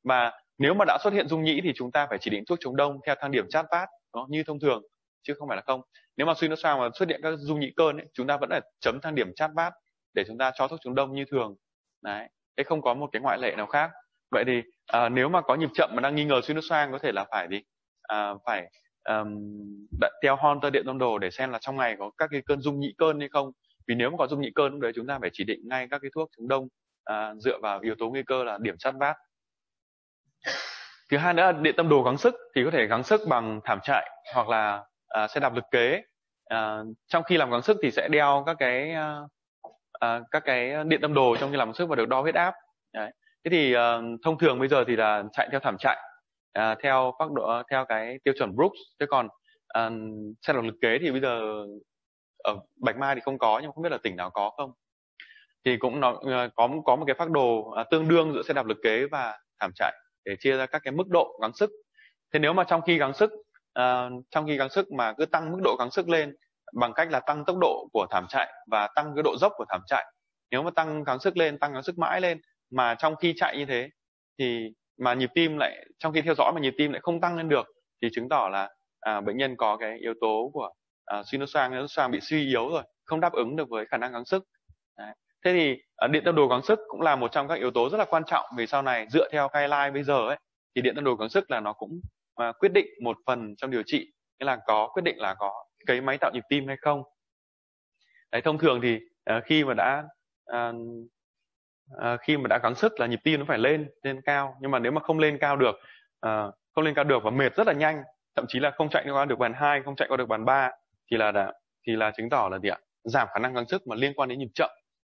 Mà nếu mà đã xuất hiện dung nhĩ thì chúng ta phải chỉ định thuốc chống đông theo thang điểm chát phát nó như thông thường chứ không phải là không. Nếu mà suy nốt xoang mà xuất hiện các dung nhĩ cơn ấy, chúng ta vẫn phải chấm thang điểm chát phát để chúng ta cho thuốc chống đông như thường. Đấy thế không có một cái ngoại lệ nào khác. Vậy thì à, nếu mà có nhịp chậm mà đang nghi ngờ suy nốt xoang có thể là phải gì? À, phải um, hon tơ điện tâm đồ để xem là trong ngày có các cái cơn dung nhĩ cơn hay không vì nếu mà có dung nhĩ cơn lúc đấy chúng ta phải chỉ định ngay các cái thuốc chống đông à, dựa vào yếu tố nguy cơ là điểm sát vát thứ hai nữa là điện tâm đồ gắng sức thì có thể gắng sức bằng thảm trại hoặc là à, xe đạp lực kế. À, trong khi làm gắng sức thì sẽ đeo các cái à, à, các cái điện tâm đồ trong khi làm gắng sức và được đo huyết áp. Đấy. thế thì à, thông thường bây giờ thì là chạy theo thảm trại à, theo phác độ theo cái tiêu chuẩn Brooks. Thế còn à, xe đạp lực kế thì bây giờ ở Bạch Mai thì không có nhưng không biết là tỉnh nào có không? Thì cũng nó ờ, có có một cái phác đồ à, tương đương giữa xe đạp lực kế và thảm chạy để chia ra các cái mức độ gắng sức. Thế nếu mà trong khi gắng sức uh, trong khi gắng sức mà cứ tăng mức độ gắng sức lên bằng cách là tăng tốc độ của thảm chạy và tăng cái độ dốc của thảm chạy nếu mà tăng gắng sức lên tăng gắng sức mãi lên mà trong khi chạy như thế thì mà nhịp tim lại trong khi theo dõi mà nhịp tim lại không tăng lên được thì chứng tỏ là à, bệnh nhân có cái yếu tố của à, suy nút xoang nút xoang bị suy yếu rồi không đáp ứng được với khả năng gắng sức. Đấy. thế thì à, điện tâm đồ gắng sức cũng là một trong các yếu tố rất là quan trọng vì sau này dựa theo guideline bây giờ ấy thì điện tâm đồ gắng sức là nó cũng à, quyết định một phần trong điều trị. Nghĩa là có quyết định là có cấy máy tạo nhịp tim hay không. Đấy, thông thường thì à, khi mà đã à, à, khi mà đã gắng sức là nhịp tim nó phải lên lên cao. Nhưng mà nếu mà không lên cao được à, không lên cao được và mệt rất là nhanh thậm chí là không chạy qua được bàn hai không chạy qua được bàn ba thì là đã, thì là chứng tỏ là gì ạ? Giảm khả năng gắng sức mà liên quan đến nhịp chậm.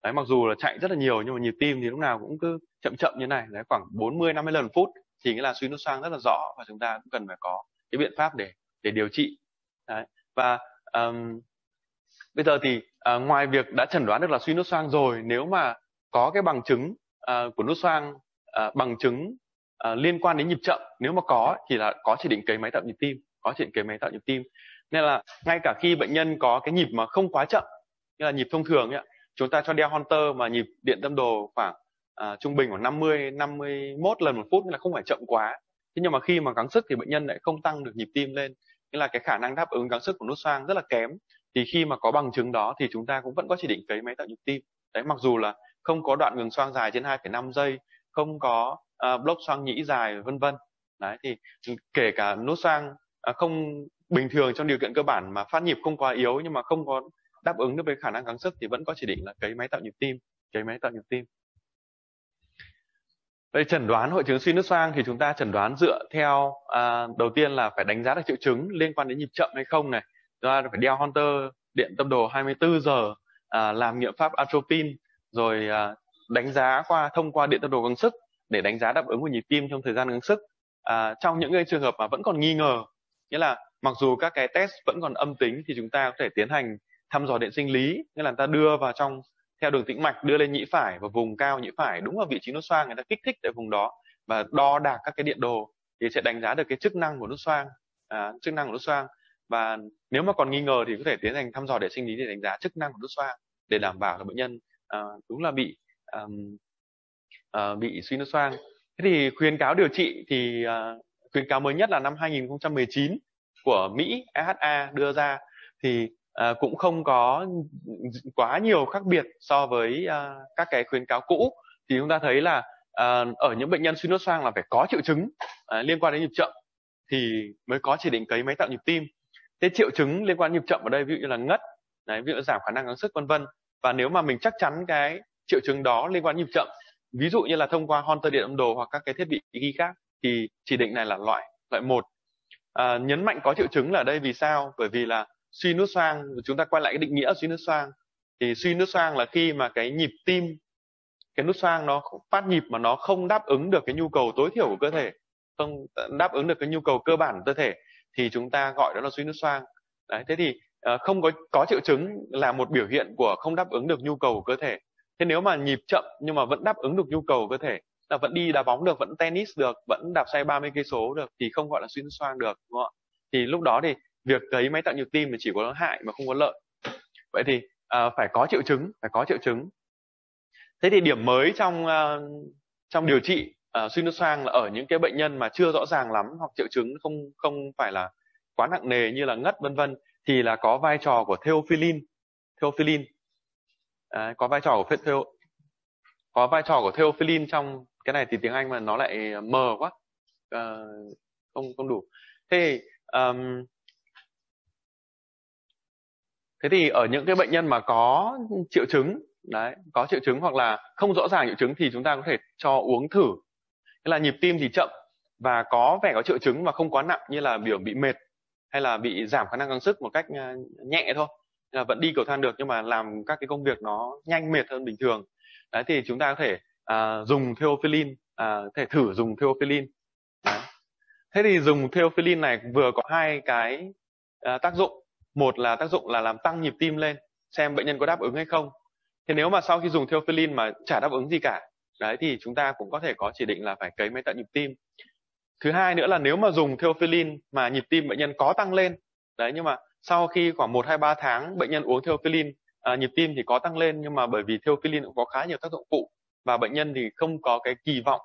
Đấy mặc dù là chạy rất là nhiều nhưng mà nhịp tim thì lúc nào cũng cứ chậm chậm như này. Đấy khoảng 40 50 lần phút thì nghĩa là suy nút xoang rất là rõ và chúng ta cũng cần phải có cái biện pháp để để điều trị. Đấy. và um, bây giờ thì uh, ngoài việc đã chẩn đoán được là suy nút xoang rồi nếu mà có cái bằng chứng uh, của nút xoang uh, bằng chứng uh, liên quan đến nhịp chậm nếu mà có thì là có chỉ định cấy máy tạo nhịp tim có chỉ định cấy máy tạo nhịp tim nên là ngay cả khi bệnh nhân có cái nhịp mà không quá chậm như là nhịp thông thường ấy, chúng ta cho đeo Hunter mà nhịp điện tâm đồ khoảng uh, trung bình khoảng 50 51 lần một phút là không phải chậm quá. Thế nhưng mà khi mà gắng sức thì bệnh nhân lại không tăng được nhịp tim lên. Nghĩa là cái khả năng đáp ứng gắng sức của nút xoang rất là kém. Thì khi mà có bằng chứng đó thì chúng ta cũng vẫn có chỉ định cấy máy tạo nhịp tim. Đấy mặc dù là không có đoạn ngừng xoang dài trên 2,5 giây không có uh, block xoang nhĩ dài vân vân. Đấy thì kể cả nút xoang uh, không bình thường trong điều kiện cơ bản mà phát nhịp không quá yếu nhưng mà không có đáp ứng được với khả năng gắng sức thì vẫn có chỉ định là cấy máy tạo nhịp tim cấy máy tạo nhịp tim Vậy chẩn đoán hội chứng suy nước xoang thì chúng ta chẩn đoán dựa theo à, đầu tiên là phải đánh giá được triệu chứng liên quan đến nhịp chậm hay không này. chúng ta phải đeo Hunter điện tâm đồ 24 giờ, à, làm nghiệm pháp atropine, rồi à, đánh giá qua thông qua điện tâm đồ gắng sức để đánh giá đáp ứng của nhịp tim trong thời gian gắng sức. À, trong những cái trường hợp mà vẫn còn nghi ngờ, nghĩa là mặc dù các cái test vẫn còn âm tính thì chúng ta có thể tiến hành thăm dò điện sinh lý, nghĩa là người ta đưa vào trong theo đường tĩnh mạch đưa lên nhĩ phải và vùng cao nhĩ phải đúng vào vị trí nút xoang người ta kích thích tại vùng đó và đo đạc các cái điện đồ thì sẽ đánh giá được cái chức năng của nút xoang à, chức năng của nút xoang. Và nếu mà còn nghi ngờ thì có thể tiến hành thăm dò điện sinh lý để đánh giá chức năng của nút xoang để đảm bảo là bệnh nhân à, đúng là bị à, à, bị suy nút xoang. Thế thì khuyến cáo điều trị thì à, khuyến cáo mới nhất là năm 2019 của Mỹ EHA đưa ra thì à, cũng không có quá nhiều khác biệt so với à, các cái khuyến cáo cũ. Thì chúng ta thấy là à, ở những bệnh nhân suy nốt xoang là phải có triệu chứng à, liên quan đến nhịp chậm thì mới có chỉ định cấy máy tạo nhịp tim. Thế triệu chứng liên quan đến nhịp chậm ở đây ví dụ như là ngất đấy, ví dụ giảm khả năng gắng sức vân vân. Và nếu mà mình chắc chắn cái triệu chứng đó liên quan đến nhịp chậm ví dụ như là thông qua Holter điện âm đồ hoặc các cái thiết bị ghi khác thì chỉ định này là loại loại một. À, nhấn mạnh có triệu chứng là ở đây vì sao? Bởi vì là suy nút xoang chúng ta quay lại cái định nghĩa suy nút xoang. Thì suy nút xoang là khi mà cái nhịp tim cái nút xoang nó phát nhịp mà nó không đáp ứng được cái nhu cầu tối thiểu của cơ thể không đáp ứng được cái nhu cầu cơ bản của cơ thể thì chúng ta gọi đó là suy nút xoang. Đấy thế thì uh, không có có triệu chứng là một biểu hiện của không đáp ứng được nhu cầu của cơ thể. Thế nếu mà nhịp chậm nhưng mà vẫn đáp ứng được nhu cầu của cơ thể là vẫn đi đá bóng được vẫn tennis được vẫn đạp xe 30 cây số được thì không gọi là suy xoang được đúng không ạ? Thì lúc đó thì việc cấy máy tạo nhịp tim thì chỉ có hại mà không có lợi. Vậy thì uh, phải có triệu chứng phải có triệu chứng. Thế thì điểm mới trong uh, trong điều trị uh, suy nút xoang là ở những cái bệnh nhân mà chưa rõ ràng lắm hoặc triệu chứng không không phải là quá nặng nề như là ngất vân vân thì là có vai trò của theophylline. Theophylline. À, có vai trò của theo có vai trò của theophylline trong cái này thì tiếng Anh mà nó lại ờ, mờ quá. À, không không đủ. Thế um, thế thì ở những cái bệnh nhân mà có triệu chứng đấy có triệu chứng hoặc là không rõ ràng triệu chứng thì chúng ta có thể cho uống thử. Thế là nhịp tim thì chậm và có vẻ có triệu chứng mà không quá nặng như là biểu bị mệt hay là bị giảm khả năng gắng sức một cách ờ, nhẹ thôi. Là vẫn đi cầu thang được nhưng mà làm các cái công việc nó nhanh mệt hơn bình thường. Đấy thì chúng ta có thể à, dùng theophylline uh, à, thể thử dùng theophylline đấy. thế thì dùng theophylline này vừa có hai cái à, tác dụng. Một là tác dụng là làm tăng nhịp tim lên xem bệnh nhân có đáp ứng hay không. Thế nếu mà sau khi dùng theophylline mà chả đáp ứng gì cả đấy thì chúng ta cũng có thể có chỉ định là phải cấy máy tạo nhịp tim. Thứ hai nữa là nếu mà dùng theophylline mà nhịp tim bệnh nhân có tăng lên đấy nhưng mà sau khi khoảng một hai ba tháng bệnh nhân uống theophylline à, nhịp tim thì có tăng lên nhưng mà bởi vì theophylline cũng có khá nhiều tác dụng phụ và bệnh nhân thì không có cái kỳ vọng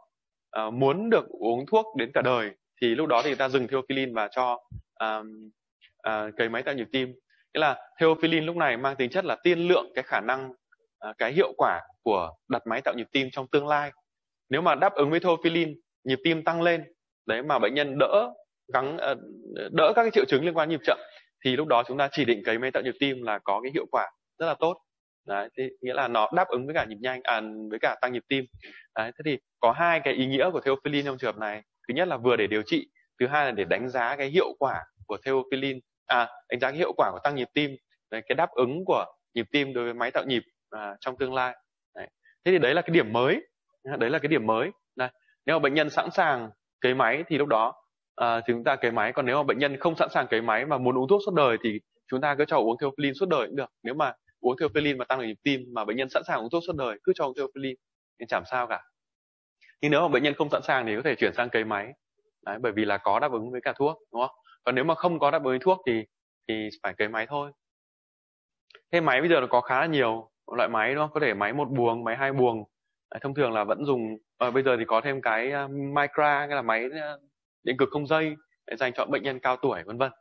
uh, muốn được uống thuốc đến cả đời. Thì lúc đó thì ta dừng theophylline và cho à, uh, cấy máy tạo nhịp tim. Nghĩa là theophylline lúc này mang tính chất là tiên lượng cái khả năng uh, cái hiệu quả của đặt máy tạo nhịp tim trong tương lai. Nếu mà đáp ứng với theophylline nhịp tim tăng lên đấy mà bệnh nhân đỡ gắng uh, đỡ các cái triệu chứng liên quan nhịp chậm thì lúc đó chúng ta chỉ định cấy máy tạo nhịp tim là có cái hiệu quả rất là tốt đấy thì nghĩa là nó đáp ứng với cả nhịp nhanh à, với cả tăng nhịp tim. Đấy thế thì có hai cái ý nghĩa của theophylline trong trường hợp này. Thứ nhất là vừa để điều trị thứ hai là để đánh giá cái hiệu quả của theophylline à, đánh giá cái hiệu quả của tăng nhịp tim đấy, cái đáp ứng của nhịp tim đối với máy tạo nhịp à, trong tương lai. Đấy. thế thì đấy là cái điểm mới đấy là cái điểm mới. Đây nếu mà bệnh nhân sẵn sàng cấy máy thì lúc đó à, thì chúng ta cấy máy. Còn nếu mà bệnh nhân không sẵn sàng cấy máy mà muốn uống thuốc suốt đời thì chúng ta cứ cho uống theophylline suốt đời cũng được. Nếu mà uống theophylline mà tăng được nhịp tim mà bệnh nhân sẵn sàng uống thuốc suốt đời cứ cho uống theophylline thì chẳng sao cả. Nhưng nếu mà bệnh nhân không sẵn sàng thì có thể chuyển sang cấy máy. Đấy, bởi vì là có đáp ứng với cả thuốc đúng không? Còn nếu mà không có đáp ứng với thuốc thì thì phải cấy máy thôi. Thế máy bây giờ nó có khá là nhiều loại máy đúng không? Có thể máy một buồng máy hai buồng. Đấy, thông thường là vẫn dùng à, bây giờ thì có thêm cái uh, micra cái là máy ờ, điện cực không dây để dành cho bệnh nhân cao tuổi vân vân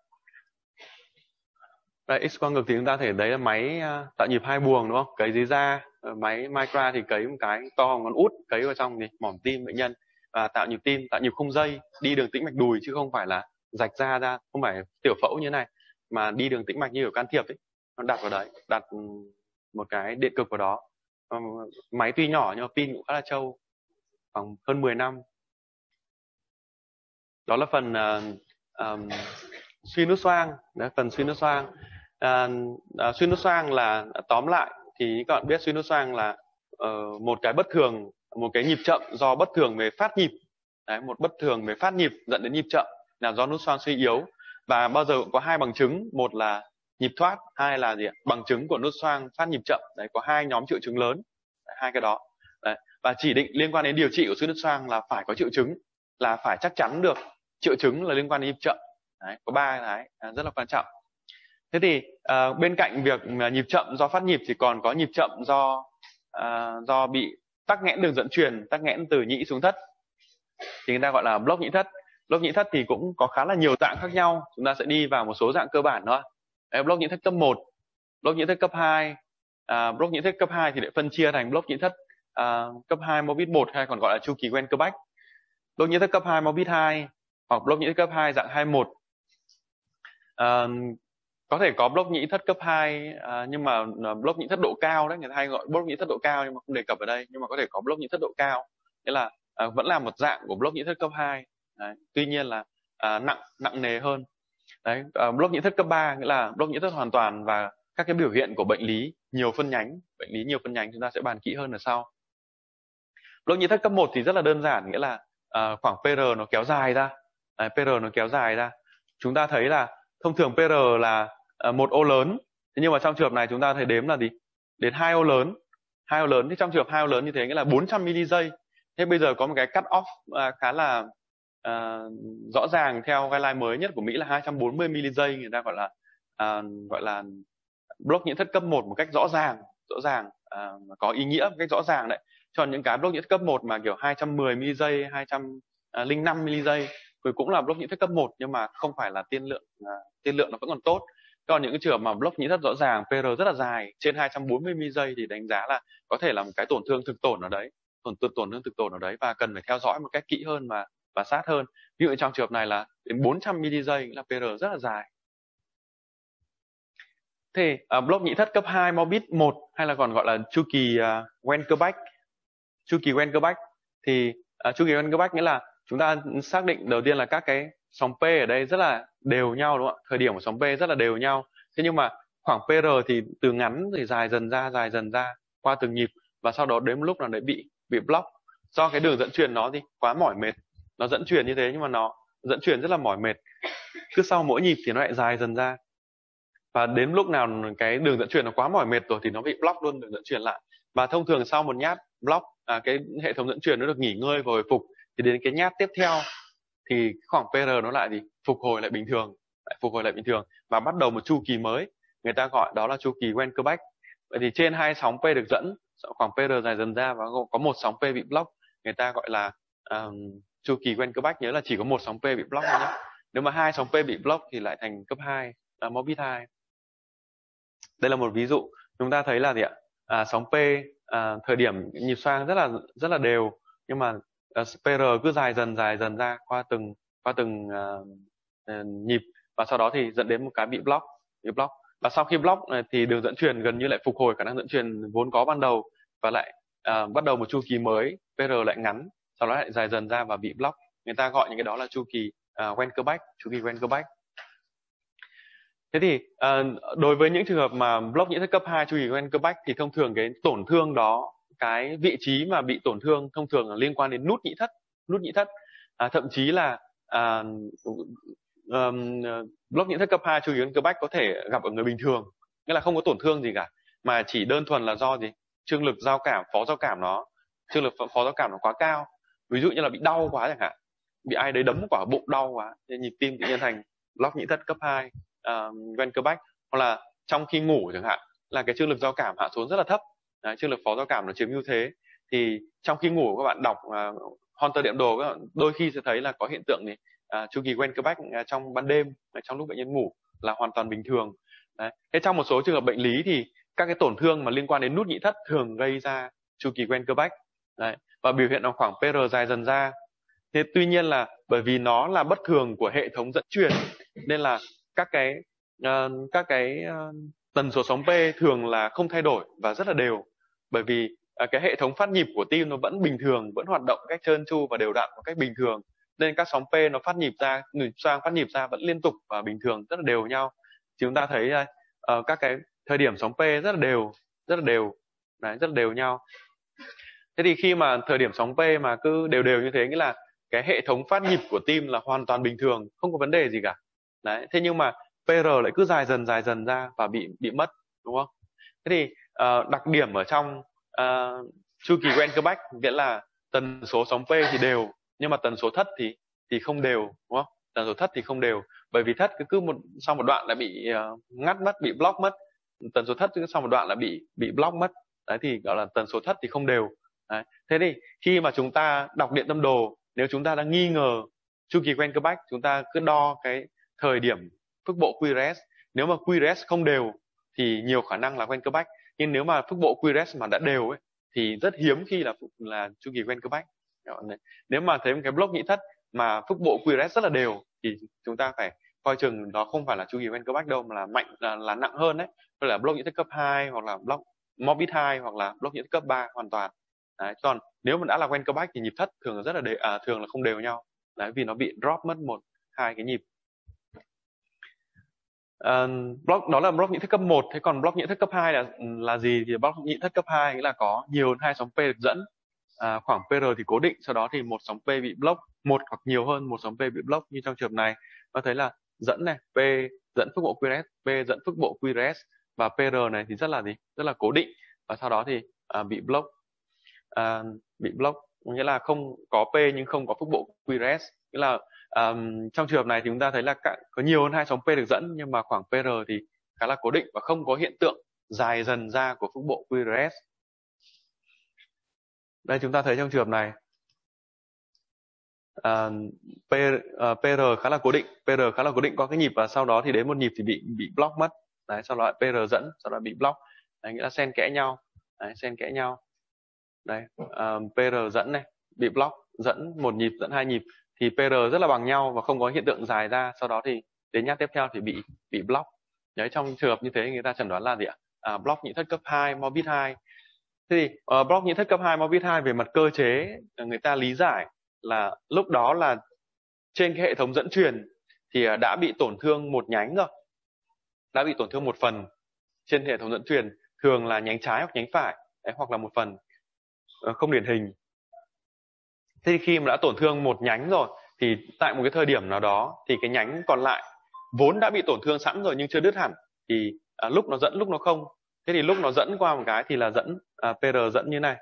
đây x quang ngược thì chúng ta thể đấy là máy à, tạo nhịp hai buồng đúng không? Cấy dưới da ờ, máy micra thì cấy một cái to bằng ngón út cấy vào trong thì mỏm tim bệnh nhân. Và tạo nhịp tim tạo nhịp không dây đi đường tĩnh mạch đùi chứ không phải là rạch da ra không phải tiểu phẫu như thế này mà đi đường tĩnh mạch như ở can thiệp ấy nó đặt vào đấy đặt ừ, một cái điện cực vào đó. Ờ, máy tuy nhỏ nhưng mà pin cũng khá là trâu khoảng hơn 10 năm. Đó là phần uh, um, suy nút xoang đấy, phần suy nút xoang à, suy nút xoang là tóm lại thì các bạn biết suy nút xoang là uh, một cái bất thường một cái nhịp chậm do bất thường về phát nhịp. Đấy, một bất thường về phát nhịp dẫn đến nhịp chậm là do nút xoang suy yếu. Và bao giờ cũng có hai bằng chứng một là nhịp thoát hai là gì ạ? Bằng chứng của nút xoang phát nhịp chậm. Đấy có hai nhóm triệu chứng lớn đấy, hai cái đó. Đấy. và chỉ định liên quan đến điều trị của suy nút xoang là phải có triệu chứng là phải chắc chắn được triệu chứng là liên quan đến nhịp chậm. Đấy, có ba cái à, rất là quan trọng thế thì à, bên cạnh việc nhịp chậm do phát nhịp thì còn có nhịp chậm do à, do bị tắc nghẽn đường dẫn truyền tắc nghẽn từ nhĩ xuống thất. Thì người ta gọi là block nhĩ thất. Block nhĩ thất thì cũng có khá là nhiều dạng khác nhau. Chúng ta sẽ đi vào một số dạng cơ bản thôi. Đấy, block nhĩ thất cấp 1 block nhĩ thất cấp 2 à, block nhĩ thất cấp 2 thì lại phân chia thành block nhĩ thất à, cấp 2 morbid 1 hay còn gọi là chu kỳ quen cơ bách. Block nhĩ thất cấp 2 morbid 2 hoặc block nhĩ thất cấp 2 dạng 21 à, có thể có block nhĩ thất cấp 2 à, nhưng mà à, block nhĩ thất độ cao đấy người ta hay gọi block nhĩ thất độ cao nhưng mà không đề cập ở đây nhưng mà có thể có block nhĩ thất độ cao. Nghĩa là à, vẫn là một dạng của block nhĩ thất cấp 2 đấy. tuy nhiên là à, nặng nặng nề hơn. Đấy à, block nhĩ thất cấp 3 nghĩa là block nhĩ thất hoàn toàn và các cái biểu hiện của bệnh lý nhiều phân nhánh bệnh lý nhiều phân nhánh chúng ta sẽ bàn kỹ hơn ở sau. Block nhĩ thất cấp 1 thì rất là đơn giản nghĩa là à, khoảng PR nó kéo dài ra. Đấy, PR nó kéo dài ra. Chúng ta thấy là thông thường PR là Ờ, một ô lớn. Thế nhưng mà trong trường hợp này chúng ta thấy đếm là gì? Đến hai ô lớn. Hai ô lớn thì trong trường hợp hai ô lớn như thế nghĩa là 400 mili giây. Thế bây giờ có một cái cut off à, khá là à, rõ ràng theo guideline mới nhất của Mỹ là 240 mili giây. Người ta gọi là à, gọi là block nhiễm thất cấp 1 một cách rõ ràng rõ ràng à, có ý nghĩa một cách rõ ràng đấy. Cho những cái block nhiễm thất cấp 1 mà kiểu 210 mili giây 205 à, mili giây thì cũng là block nhiễm thất cấp 1 nhưng mà không phải là tiên lượng à, tiên lượng nó vẫn còn tốt còn những cái trường mà block nhĩ thất rõ ràng PR rất là dài trên 240 ms giây thì đánh giá là có thể là một cái tổn thương thực tổn ở đấy tổn tổn tổn thương thực tổn ở đấy và cần phải theo dõi một cách kỹ hơn và và sát hơn. Ví dụ trong trường hợp này là đến 400 mili giây là PR rất là dài. Thì uh, à, block nhĩ thất cấp 2 morbid 1 hay là còn gọi là chu kỳ à, uh, Wenkerbach chu kỳ Wenkerbach thì à, uh, chu kỳ Wenkerbach nghĩa là chúng ta xác định đầu tiên là các cái sóng P ở đây rất là đều nhau đúng không ạ? Thời điểm của sóng P rất là đều nhau. Thế nhưng mà khoảng PR thì từ ngắn thì dài dần ra dài dần ra qua từng nhịp. Và sau đó đến một lúc nào đấy bị bị block. Do cái đường dẫn truyền nó thì quá mỏi mệt. Nó dẫn truyền như thế nhưng mà nó dẫn truyền rất là mỏi mệt. Cứ sau mỗi nhịp thì nó lại dài dần ra. Và đến lúc nào cái đường dẫn truyền nó quá mỏi mệt rồi thì nó bị block luôn đường dẫn truyền lại. Và thông thường sau một nhát block à, cái hệ thống dẫn truyền nó được nghỉ ngơi và hồi phục. Thì đến cái nhát tiếp theo thì khoảng PR nó lại gì? Phục hồi lại bình thường lại phục hồi lại bình thường và bắt đầu một chu kỳ mới. Người ta gọi đó là chu kỳ Wenkerbach vậy thì trên hai sóng P được dẫn khoảng PR dài dần ra và có một sóng P bị block. Người ta gọi là um, chu kỳ Wenkerbach nhớ là chỉ có một sóng P bị block thôi nhé nếu mà hai sóng P bị block thì lại thành cấp 2 là morbid 2 đây là một ví dụ. Chúng ta thấy là gì ạ? À, sóng P à, thời điểm nhịp xoang rất là rất là đều nhưng mà Ờ, PR cứ dài dần dài dần ra qua từng qua từng uh, nhịp và sau đó thì dẫn đến một cái bị block bị block. Và sau khi block thì đường dẫn truyền gần như lại phục hồi khả năng dẫn truyền vốn có ban đầu và lại uh, bắt đầu một chu kỳ mới PR lại ngắn sau đó lại dài dần ra và bị block. Người ta gọi những cái đó là chu kỳ uh, Wankerback chu kỳ Wankerback thế thì uh, đối với những trường hợp mà block nhiễm thất cấp 2 chu kỳ Wankerback thì thông thường cái tổn thương đó cái vị trí mà bị tổn thương thông thường là liên quan đến nút nhĩ thất nút nhĩ thất. À, thậm chí là à, um, block nhĩ thất cấp 2 ven cơ bách có thể gặp ở người bình thường nghĩa là không có tổn thương gì cả mà chỉ đơn thuần là do gì? Trương lực giao cảm phó giao cảm nó trương lực phó giao cảm nó quá cao. Ví dụ như là bị đau quá chẳng hạn bị ai đấy đấm quả bụng đau quá nên nhịp tim tự nhiên thành lóc nhĩ thất cấp 2 uh, ven cơ bách hoặc là trong khi ngủ chẳng hạn là cái trương lực giao cảm hạ xuống rất là thấp đấy, chương lực phó giao cảm nó chiếm ưu thế thì trong khi ngủ các bạn đọc uh, Hunter điểm đồ các bạn đôi khi sẽ thấy là có hiện tượng này uh, chu kỳ quen cơ bách uh, trong ban đêm à, trong lúc bệnh nhân ngủ là hoàn toàn bình thường đấy. thế trong một số trường hợp bệnh lý thì các cái tổn thương mà liên quan đến nút nhị thất thường gây ra chu kỳ quen cơ bách đấy và biểu hiện là khoảng PR dài dần ra. Thế tuy nhiên là bởi vì nó là bất thường của hệ thống dẫn truyền nên là các cái uh, các cái uh, tần số sóng P thường là không thay đổi và rất là đều bởi vì à, cái hệ thống phát nhịp của tim nó vẫn bình thường vẫn hoạt động cách trơn tru và đều đặn một cách bình thường. Nên các sóng P nó phát nhịp ra nhịp sang phát nhịp ra vẫn liên tục và bình thường rất là đều nhau. Chúng ta thấy uh, các cái thời điểm sóng P rất là đều rất là đều. Đấy, rất là đều nhau. Thế thì khi mà thời điểm sóng P mà cứ đều đều như thế nghĩa là cái hệ thống phát nhịp của tim là hoàn toàn bình thường không có vấn đề gì cả. Đấy thế nhưng mà PR lại cứ dài dần dài dần ra và bị bị mất đúng không? Thế thì uh, đặc điểm ở trong uh, chu kỳ của Enkelbach nghĩa là tần số sóng P thì đều nhưng mà tần số thất thì thì không đều đúng không? Tần số thất thì không đều. Bởi vì thất cứ cứ một sau một đoạn lại bị uh, ngắt mất bị block mất. Tần số thất cứ sau một đoạn lại bị bị block mất. Đấy thì gọi là tần số thất thì không đều. Đấy. thế thì khi mà chúng ta đọc điện tâm đồ nếu chúng ta đang nghi ngờ chu kỳ quen cơ bách chúng ta cứ đo cái thời điểm phức bộ QRS nếu mà QRS không đều thì nhiều khả năng là quen cơ bách nhưng nếu mà phức bộ QRS mà đã đều ấy thì rất hiếm khi là là chu kỳ quen cơ bách. Nếu mà thấy một cái block nhị thất mà phức bộ QRS rất là đều thì chúng ta phải coi chừng đó không phải là chu kỳ quen cơ bách đâu mà là mạnh là, là nặng hơn đấy. Tức là block nhị thất cấp 2 hoặc là block morbid 2 hoặc là block nhị thất cấp 3 hoàn toàn. Đấy, còn nếu mà đã là quen cơ bách thì nhịp thất thường là rất là đều à, thường là không đều nhau. Đấy vì nó bị drop mất một hai cái nhịp. Uh, block đó là block nhị thức cấp 1 thế còn block nhị thức cấp 2 là là gì? Thì block nhị thức cấp 2 nghĩa là có nhiều hơn hai sóng P được dẫn. À, khoảng PR thì cố định sau đó thì một sóng P bị block một hoặc nhiều hơn một sóng P bị block như trong trường hợp này. Ta thấy là dẫn này P dẫn phức bộ QRS P dẫn phức bộ QRS và PR này thì rất là gì? Rất là cố định. Và sau đó thì à, bị block. À, bị block nghĩa là không có P nhưng không có phức bộ QRS nghĩa là um, trong trường hợp này thì chúng ta thấy là có nhiều hơn hai sóng P được dẫn nhưng mà khoảng PR thì khá là cố định và không có hiện tượng dài dần ra của phức bộ QRS đây chúng ta thấy trong trường hợp này. Uh, P, uh, ờ, PR khá là cố định PR khá là cố định có cái nhịp và sau đó thì đến một nhịp thì bị bị block mất. Đấy sau đó PR dẫn sau đó bị block. Đấy, nghĩa là xen kẽ nhau. Đấy, xen kẽ nhau. Đây uh, PR dẫn này bị block dẫn một nhịp dẫn hai nhịp thì PR rất là bằng nhau và không có hiện tượng dài ra. Sau đó thì đến nhát tiếp theo thì bị bị block. Đấy trong trường hợp như thế người ta chẩn đoán là gì ạ? À, block nhị thất cấp 2 morbid 2 thế thì uh, block nhị thất cấp 2 morbid 2 về mặt cơ chế ờ, người ta lý giải là lúc đó là trên cái hệ thống dẫn truyền thì ờ, đã bị tổn thương một nhánh rồi. Đã bị tổn thương một phần trên hệ thống dẫn truyền thường là nhánh trái hoặc nhánh phải đấy, hoặc là một phần không điển hình thế thì khi mà đã tổn thương một nhánh rồi thì tại một cái thời điểm nào đó thì cái nhánh còn lại vốn đã bị tổn thương sẵn rồi nhưng chưa đứt hẳn thì à, lúc nó dẫn lúc nó không. Thế thì lúc nó dẫn qua một cái thì là dẫn à, PR dẫn như này.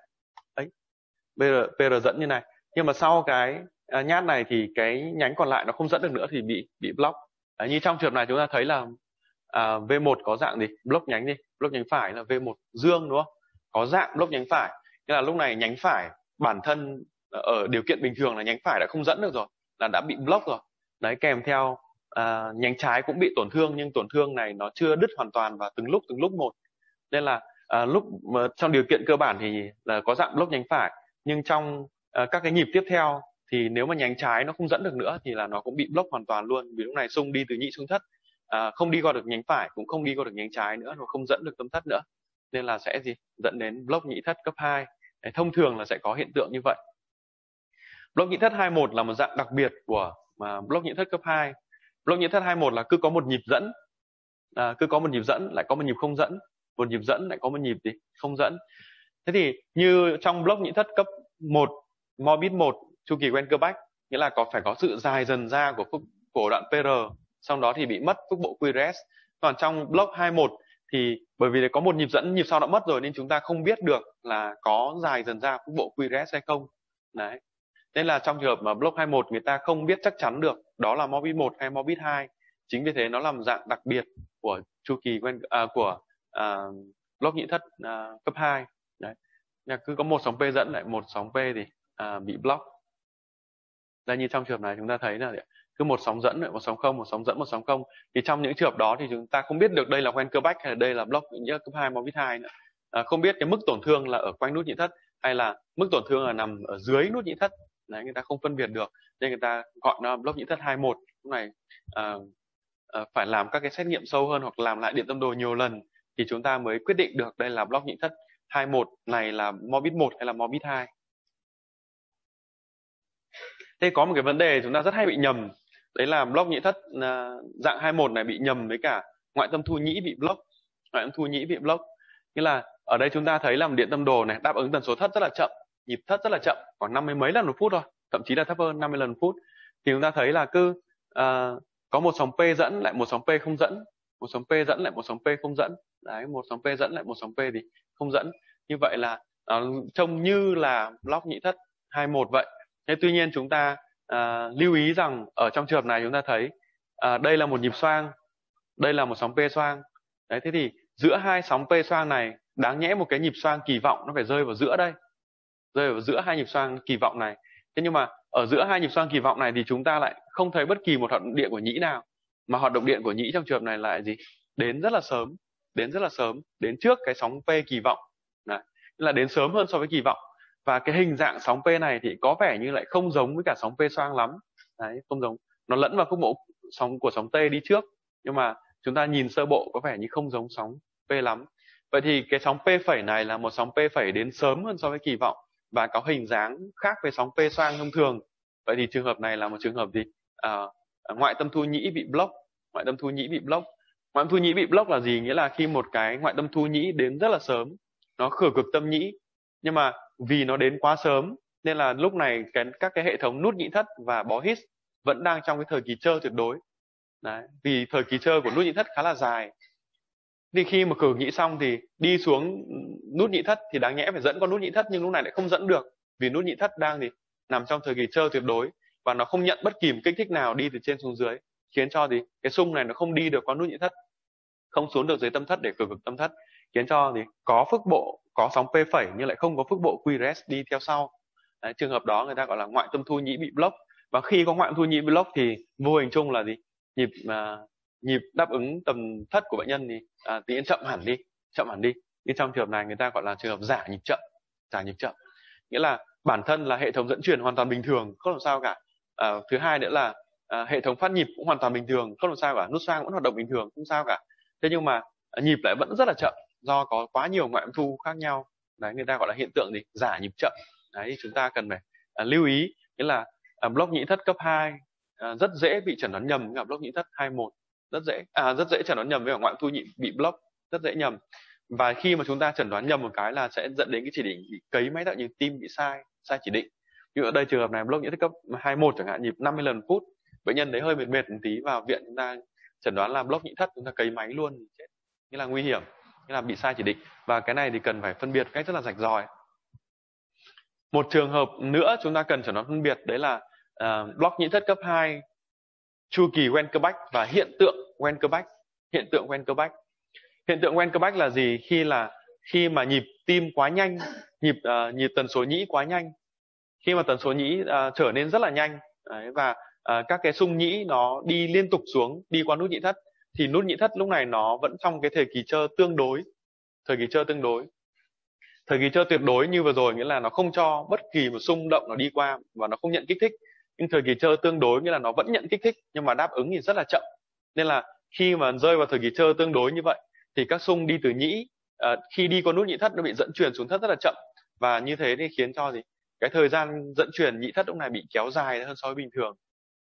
Ấy PR, PR dẫn như này. Nhưng mà sau cái à, nhát này thì cái nhánh còn lại nó không dẫn được nữa thì bị bị block. À, như trong trường này chúng ta thấy là à, V1 có dạng gì? Block nhánh đi block nhánh phải là V1 dương đúng không? Có dạng block nhánh phải. Nghĩa là lúc này nhánh phải bản thân ở điều kiện bình thường là nhánh phải đã không dẫn được rồi là đã bị block rồi. Đấy kèm theo à, nhánh trái cũng bị tổn thương nhưng tổn thương này nó chưa đứt hoàn toàn và từng lúc từng lúc một. Nên là à, lúc mà trong điều kiện cơ bản thì là có dạng block nhánh phải nhưng trong à, các cái nhịp tiếp theo thì nếu mà nhánh trái nó không dẫn được nữa thì là nó cũng bị block hoàn toàn luôn. Vì lúc này sung đi từ nhị xuống thất à, không đi qua được nhánh phải cũng không đi qua được nhánh trái nữa nó không dẫn được tâm thất nữa. Nên là sẽ gì? Dẫn đến block nhị thất cấp 2 Đấy, thông thường là sẽ có hiện tượng như vậy. Block nhị thất 21 là một dạng đặc biệt của mà block nhị thất cấp 2. Block nhị thất 21 là cứ có một nhịp dẫn, à, cứ có một nhịp dẫn lại có một nhịp không dẫn, một nhịp dẫn lại có một nhịp gì không dẫn. Thế thì như trong block nhị thất cấp 1, morbid 1, chu kỳ quen cơ bách, nghĩa là có phải có sự dài dần ra của phúc của đoạn PR, sau đó thì bị mất phúc bộ QRS. Còn trong block 21 thì bởi vì có một nhịp dẫn nhịp sau đã mất rồi nên chúng ta không biết được là có dài dần ra phúc bộ QRS hay không. Đấy nên là trong trường hợp mà block 21 người ta không biết chắc chắn được đó là morbid 1 hay morbid 2 chính vì thế nó làm dạng đặc biệt của chu kỳ quen à, của à, block nhị thất à, cấp 2 đấy. Nhà cứ có một sóng P dẫn lại một sóng P thì à, bị block. Đây như trong trường hợp này chúng ta thấy là cứ một sóng dẫn lại một sóng không một sóng dẫn một sóng không. Thì trong những trường hợp đó thì chúng ta không biết được đây là quen cơ bách hay là đây là block nhị cấp 2 morbid 2 nữa. À, không biết cái mức tổn thương là ở quanh nút nhị thất hay là mức tổn thương là nằm ở dưới nút nhị thất đấy người ta không phân biệt được. Nên người ta gọi nó block nhĩ thất 21 lúc này à, à, phải làm các cái xét nghiệm sâu hơn hoặc làm lại điện tâm đồ nhiều lần thì chúng ta mới quyết định được đây là block nhị thất 21 này là morbid 1 hay là morbid 2 thế có một cái vấn đề chúng ta rất hay bị nhầm. Đấy là block nhị thất à, dạng 21 này bị nhầm với cả ngoại tâm thu nhĩ bị block. Ngoại tâm thu nhĩ bị block. Nghĩa là ở đây chúng ta thấy làm điện tâm đồ này đáp ứng tần số thất rất là chậm nhịp thất rất là chậm khoảng năm mươi mấy lần một phút thôi thậm chí là thấp hơn 50 lần một phút. Thì chúng ta thấy là cứ uh, có một sóng P dẫn lại một sóng P không dẫn một sóng P dẫn lại một sóng P không dẫn. Đấy một sóng P dẫn lại một sóng P thì không dẫn. Như vậy là uh, trông như là block nhị thất 21 vậy. Thế tuy nhiên chúng ta uh, lưu ý rằng ở trong trường hợp này chúng ta thấy uh, đây là một nhịp xoang đây là một sóng P xoang. Đấy thế thì giữa hai sóng P xoang này đáng nhẽ một cái nhịp xoang kỳ vọng nó phải rơi vào giữa đây rơi vào giữa hai nhịp xoang kỳ vọng này. Thế nhưng mà ở giữa hai nhịp xoang kỳ vọng này thì chúng ta lại không thấy bất kỳ một hoạt động điện của nhĩ nào mà hoạt động điện của nhĩ trong trường hợp này lại gì? Đến rất là sớm đến rất là sớm đến trước cái sóng P kỳ vọng. Đấy. là đến sớm hơn so với kỳ vọng. Và cái hình dạng sóng P này thì có vẻ như lại không giống với cả sóng P xoang lắm. Đấy, không giống. Nó lẫn vào khúc bộ sóng của sóng T đi trước nhưng mà chúng ta nhìn sơ bộ có vẻ như không giống sóng P lắm. Vậy thì cái sóng P phẩy này là một sóng P phẩy đến sớm hơn so với kỳ vọng và có hình dáng khác với sóng P xoang thông thường. Vậy thì trường hợp này là một trường hợp gì? À, ngoại tâm thu nhĩ bị block. Ngoại tâm thu nhĩ bị block. Ngoại tâm thu nhĩ bị block là gì? Nghĩa là khi một cái ngoại tâm thu nhĩ đến rất là sớm nó khử cực tâm nhĩ. Nhưng mà vì nó đến quá sớm nên là lúc này cái các cái hệ thống nút nhĩ thất và bó hít vẫn đang trong cái thời kỳ trơ tuyệt đối. Đấy, vì thời kỳ trơ của nút nhĩ thất khá là dài thì khi mà cử nhĩ xong thì đi xuống nút nhị thất thì đáng nhẽ phải dẫn con nút nhị thất nhưng lúc này lại không dẫn được vì nút nhị thất đang thì nằm trong thời kỳ trơ tuyệt đối và nó không nhận bất kỳ một kích thích nào đi từ trên xuống dưới khiến cho thì cái xung này nó không đi được qua nút nhị thất không xuống được dưới tâm thất để cử cực tâm thất khiến cho thì có phức bộ có sóng p phẩy nhưng lại không có phức bộ qrs đi theo sau. Đấy, trường hợp đó người ta gọi là ngoại tâm thu nhĩ bị block và khi có ngoại tâm thu nhĩ bị block thì vô hình chung là gì? Nhịp uh, nhịp đáp ứng tầm thất của bệnh nhân thì à, tự chậm hẳn đi chậm hẳn đi. Nhưng trong trường hợp này người ta gọi là trường hợp giả nhịp chậm giả nhịp chậm. Nghĩa là bản thân là hệ thống dẫn truyền hoàn toàn bình thường không làm sao cả. À, thứ hai nữa là à, hệ thống phát nhịp cũng hoàn toàn bình thường không làm sao cả. Nút xoang vẫn hoạt động bình thường không sao cả. Thế nhưng mà à, nhịp lại vẫn rất là chậm do có quá nhiều ngoại âm thu khác nhau. Đấy người ta gọi là hiện tượng gì? Giả nhịp chậm. Đấy chúng ta cần phải à, lưu ý. Nghĩa là à, block nhĩ thất cấp 2 à, rất dễ bị chẩn đoán nhầm gặp block nhĩ thất 21 rất dễ à rất dễ chẩn đoán nhầm với ngoại thu nhị bị block rất dễ nhầm. Và khi mà chúng ta chẩn đoán nhầm một cái là sẽ dẫn đến cái chỉ định bị cấy máy tạo nhịp tim bị sai sai chỉ định. Như ở đây trường hợp này block nhĩ cấp 21 chẳng hạn nhịp 50 lần phút bệnh nhân đấy hơi mệt mệt một tí vào viện chúng ta chẩn đoán là block nhị thất chúng ta cấy máy luôn chết. Nghĩa là nguy hiểm nghĩa là bị sai chỉ định. Và cái này thì cần phải phân biệt cách rất là rạch ròi. Một trường hợp nữa chúng ta cần chẩn đoán phân biệt đấy là uh, block nhĩ thất cấp 2 chu kỳ Wenckebach và hiện tượng Wenckebach hiện tượng Wenckebach hiện tượng Wenckebach là gì? Khi là khi mà nhịp tim quá nhanh nhịp uh, nhịp tần số nhĩ quá nhanh. Khi mà tần số nhĩ uh, trở nên rất là nhanh đấy, và uh, các cái sung nhĩ nó đi liên tục xuống đi qua nút nhĩ thất. Thì nút nhĩ thất lúc này nó vẫn trong cái thời kỳ chơ tương đối thời kỳ chơ tương đối. Thời kỳ chơ tuyệt đối như vừa rồi nghĩa là nó không cho bất kỳ một xung động nó đi qua và nó không nhận kích thích nhưng thời kỳ chơi tương đối nghĩa là nó vẫn nhận kích thích nhưng mà đáp ứng thì rất là chậm. Nên là khi mà rơi vào thời kỳ chơi tương đối như vậy thì các sung đi từ nhĩ uh, khi đi qua nút nhị thất nó bị dẫn truyền xuống thất rất là chậm. Và như thế thì khiến cho gì? Cái thời gian dẫn truyền nhị thất lúc này bị kéo dài hơn so với bình thường.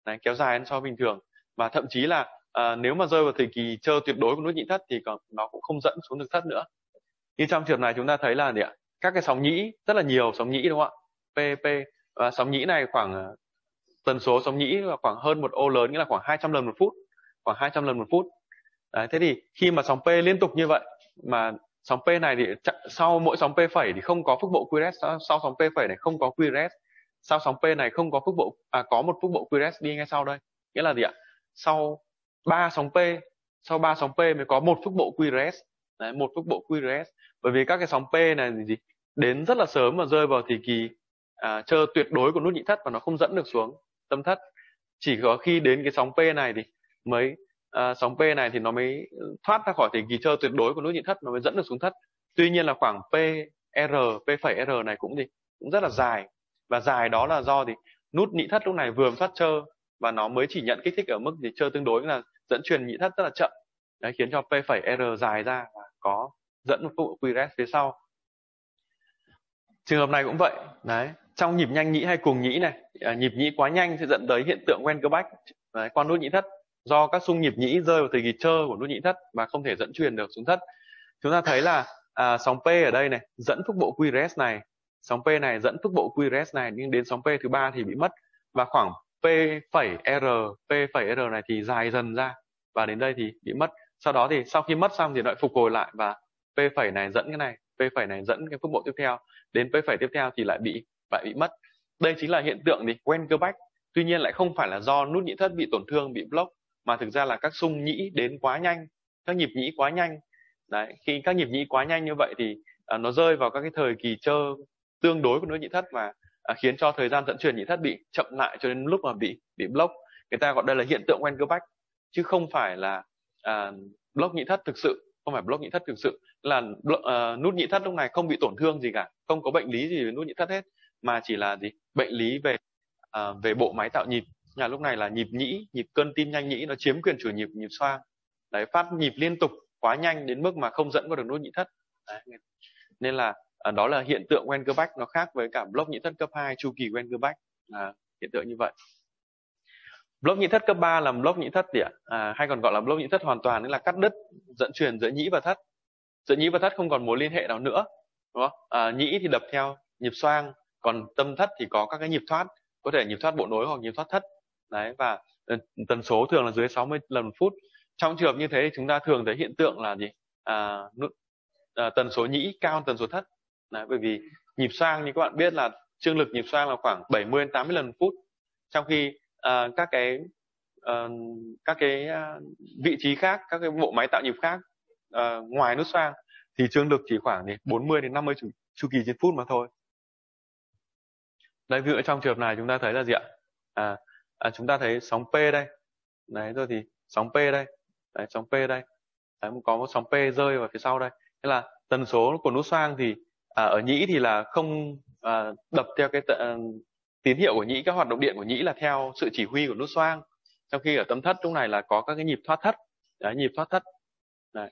Đấy, kéo dài hơn so với bình thường. Và thậm chí là uh, nếu mà rơi vào thời kỳ chơi tuyệt đối của nút nhị thất thì còn nó cũng không dẫn xuống được thất nữa. Như trong trường này chúng ta thấy là gì ạ? Các cái sóng nhĩ rất là nhiều sóng nhĩ đúng không ạ? Pp và sóng nhĩ này khoảng à, tần số sóng nhĩ là khoảng hơn một ô lớn nghĩa là khoảng 200 lần một phút khoảng 200 lần một phút. Đấy, thế thì khi mà sóng P liên tục như vậy mà sóng P này thì sau mỗi sóng P phẩy thì không có phức bộ QRS sau, sau sóng P phẩy này không có QRS sau sóng P này không có phức bộ à có một phức bộ QRS đi ngay sau đây. Nghĩa là gì ạ? Sau ba sóng P sau ba sóng P mới có một phức bộ QRS Đấy, một phức bộ QRS bởi vì các cái sóng P này thì gì? Đến rất là sớm và rơi vào thời kỳ à, chờ tuyệt đối của nút nhị thất và nó không dẫn được xuống tâm thất. Chỉ có khi đến cái sóng P này thì mới à, sóng P này thì nó mới thoát ra khỏi tình kỳ chơi tuyệt đối của nút nhị thất nó mới dẫn được xuống thất. Tuy nhiên là khoảng P R P phẩy R này cũng gì cũng rất là dài. Và dài đó là do thì nút nhị thất lúc này vừa thoát chơ và nó mới chỉ nhận kích thích ở mức thì chơ tương đối là dẫn truyền nhị thất rất là chậm. Đấy khiến cho P phẩy R dài ra và có dẫn một phụ bộ QRS phía sau. Trường hợp này cũng vậy đấy trong nhịp nhanh nhĩ hay cuồng nhĩ này à, nhịp nhĩ quá nhanh sẽ dẫn tới hiện tượng quen cơ đấy, quan nút nhĩ thất do các xung nhịp nhĩ rơi vào thời kỳ trơ của nút nhĩ thất mà không thể dẫn truyền được xuống thất. Chúng ta thấy là à, sóng P ở đây này dẫn phúc bộ QRS này. Sóng P này dẫn phúc bộ QRS này nhưng đến sóng P thứ ba thì bị mất. Và khoảng P phẩy R P phẩy R này thì dài dần ra và đến đây thì bị mất. Sau đó thì sau khi mất xong thì lại phục hồi lại và P phẩy này dẫn cái này P phẩy này dẫn cái phúc bộ tiếp theo. Đến P phẩy tiếp theo thì lại bị lại bị mất. Đây chính là hiện tượng gì bách. tuy nhiên lại không phải là do nút nhĩ thất bị tổn thương bị block mà thực ra là các xung nhĩ đến quá nhanh các nhịp nhĩ quá nhanh. Đấy khi các nhịp nhĩ quá nhanh như vậy thì à, nó rơi vào các cái thời kỳ chơ tương đối của nút nhĩ thất và à, khiến cho thời gian dẫn truyền nhĩ thất bị chậm lại cho đến lúc mà bị bị block. Người ta gọi đây là hiện tượng quen cơ bách chứ không phải là à, block nhĩ thất thực sự không phải block nhĩ thất thực sự. Là uh, nút nhĩ thất lúc này không bị tổn thương gì cả không có bệnh lý gì về nút nhĩ thất hết mà chỉ là gì bệnh lý về uh, về bộ máy tạo nhịp nhà lúc này là nhịp nhĩ nhịp cơn tim nhanh nhĩ nó chiếm quyền chủ nhịp nhịp xoang đấy phát nhịp liên tục quá nhanh đến mức mà không dẫn qua được nốt nhĩ thất đấy. nên là uh, đó là hiện tượng Wengerbach nó khác với cả block nhĩ thất cấp 2 chu kỳ Wengerbach à, hiện tượng như vậy Block nhĩ thất cấp 3 là block nhĩ thất gì ạ? À, hay còn gọi là block nhĩ thất hoàn toàn, tức là cắt đứt dẫn truyền giữa nhĩ và thất. Giữa nhĩ và thất không còn mối liên hệ nào nữa. Đúng không? À, nhĩ thì đập theo nhịp xoang, còn tâm thất thì có các cái nhịp thoát, có thể nhịp thoát bộ nối hoặc nhịp thoát thất. Đấy và ừ, tần số thường là dưới 60 lần một phút. Trong trường hợp như thế thì chúng ta thường thấy hiện tượng là gì? À, à, tần số nhĩ cao hơn tần số thất. Đấy, bởi vì nhịp xoang như các bạn biết là trương lực nhịp xoang là khoảng 70 đến 80 lần một phút. Trong khi à, các cái à, các cái à, vị trí khác các cái bộ máy tạo nhịp khác à, ngoài nút xoang thì trương lực chỉ khoảng thì 40 đến 50 chu, chu kỳ trên phút mà thôi đây ví dụ trong trường hợp này chúng ta thấy là gì ạ? À, à chúng ta thấy sóng P đây. Đấy rồi thì sóng P đây. Đấy, sóng P đây. Đấy, có một sóng P rơi vào phía sau đây. Thế là tần số của nút xoang thì à, ở nhĩ thì là không à, đập theo cái t- à, tín hiệu của nhĩ các hoạt động điện của nhĩ là theo sự chỉ huy của nút xoang. Trong khi ở tâm thất lúc này là có các cái nhịp thoát thất. Đấy, nhịp thoát thất. Đấy.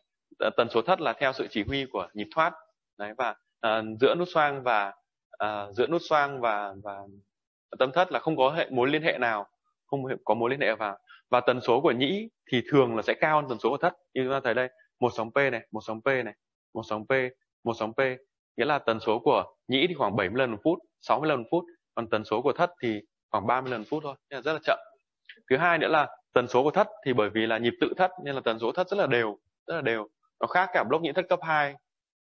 tần số thất là theo sự chỉ huy của nhịp thoát. Đấy và à, giữa nút xoang và à, giữa nút xoang và và tâm thất là không có hệ mối liên hệ nào không có mối liên hệ vào. Và tần số của nhĩ thì thường là sẽ cao hơn tần số của thất. Như chúng ta thấy đây một sóng p này một sóng p này một sóng p một sóng p. Nghĩa là tần số của nhĩ thì khoảng 70 lần một phút 60 lần một phút. Còn tần số của thất thì khoảng 30 lần phút thôi. Nên là rất là chậm. Thứ hai nữa là tần số của thất thì bởi vì là nhịp tự thất nên là tần số thất rất là đều rất là đều. Nó khác cả block nhĩ thất cấp 2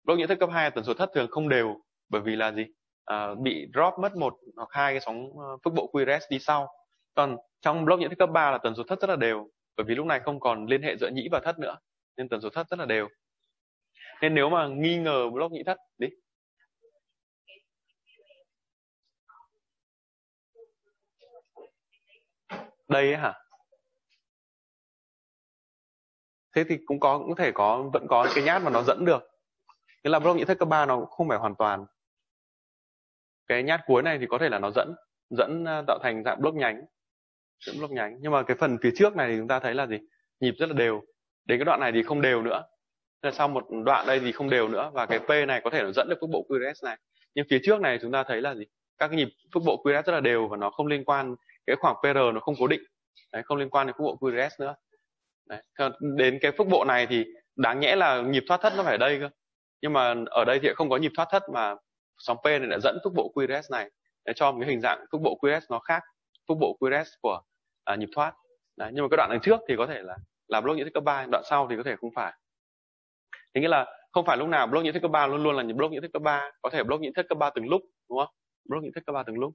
block nhĩ thất cấp 2 tần số thất thường không đều. Bởi vì là gì? Ờ, bị drop mất một hoặc hai cái sóng ờ, phức bộ QRS đi sau. Còn trong block nhận thức cấp 3 là tần số thất rất là đều, bởi vì lúc này không còn liên hệ giữa nhĩ và thất nữa, nên tần số thất rất là đều. Nên nếu mà nghi ngờ block nhĩ thất, đi. Đây ấy hả? Thế thì cũng có, cũng thể có, vẫn có cái nhát mà nó dẫn được. Nghĩa là block nhĩ thất cấp ba nó không phải hoàn toàn cái nhát cuối này thì có thể là nó dẫn dẫn ờ, tạo thành dạng block nhánh dẫn block nhánh. Nhưng mà cái phần phía trước này thì chúng ta thấy là gì? Nhịp rất là đều. Đến cái đoạn này thì không đều nữa. Là sau một đoạn đây thì không đều nữa và cái P này có thể nó dẫn được phước bộ QRS này. Nhưng phía trước này chúng ta thấy là gì? Các cái nhịp phước bộ QRS rất là đều và nó không liên quan cái khoảng PR nó không cố định. Đấy, không liên quan đến phước bộ QRS nữa. Đấy. đến cái phước bộ này thì đáng nhẽ là nhịp thoát thất nó phải ở đây cơ. Nhưng mà ở đây thì không có nhịp thoát thất mà sóng P này đã dẫn thúc bộ QRS này để cho một cái hình dạng thúc bộ QRS nó khác thúc bộ QRS của à, nhịp thoát. Đấy. nhưng mà cái đoạn đằng trước thì có thể là là block nhĩ thức cấp 3 đoạn sau thì có thể không phải. Thế nghĩa là không phải lúc nào block nhĩ thức cấp 3 luôn luôn là block nhĩ thức cấp 3 có thể block nhĩ thức cấp 3 từng lúc đúng không? Block nhĩ thức cấp 3 từng lúc.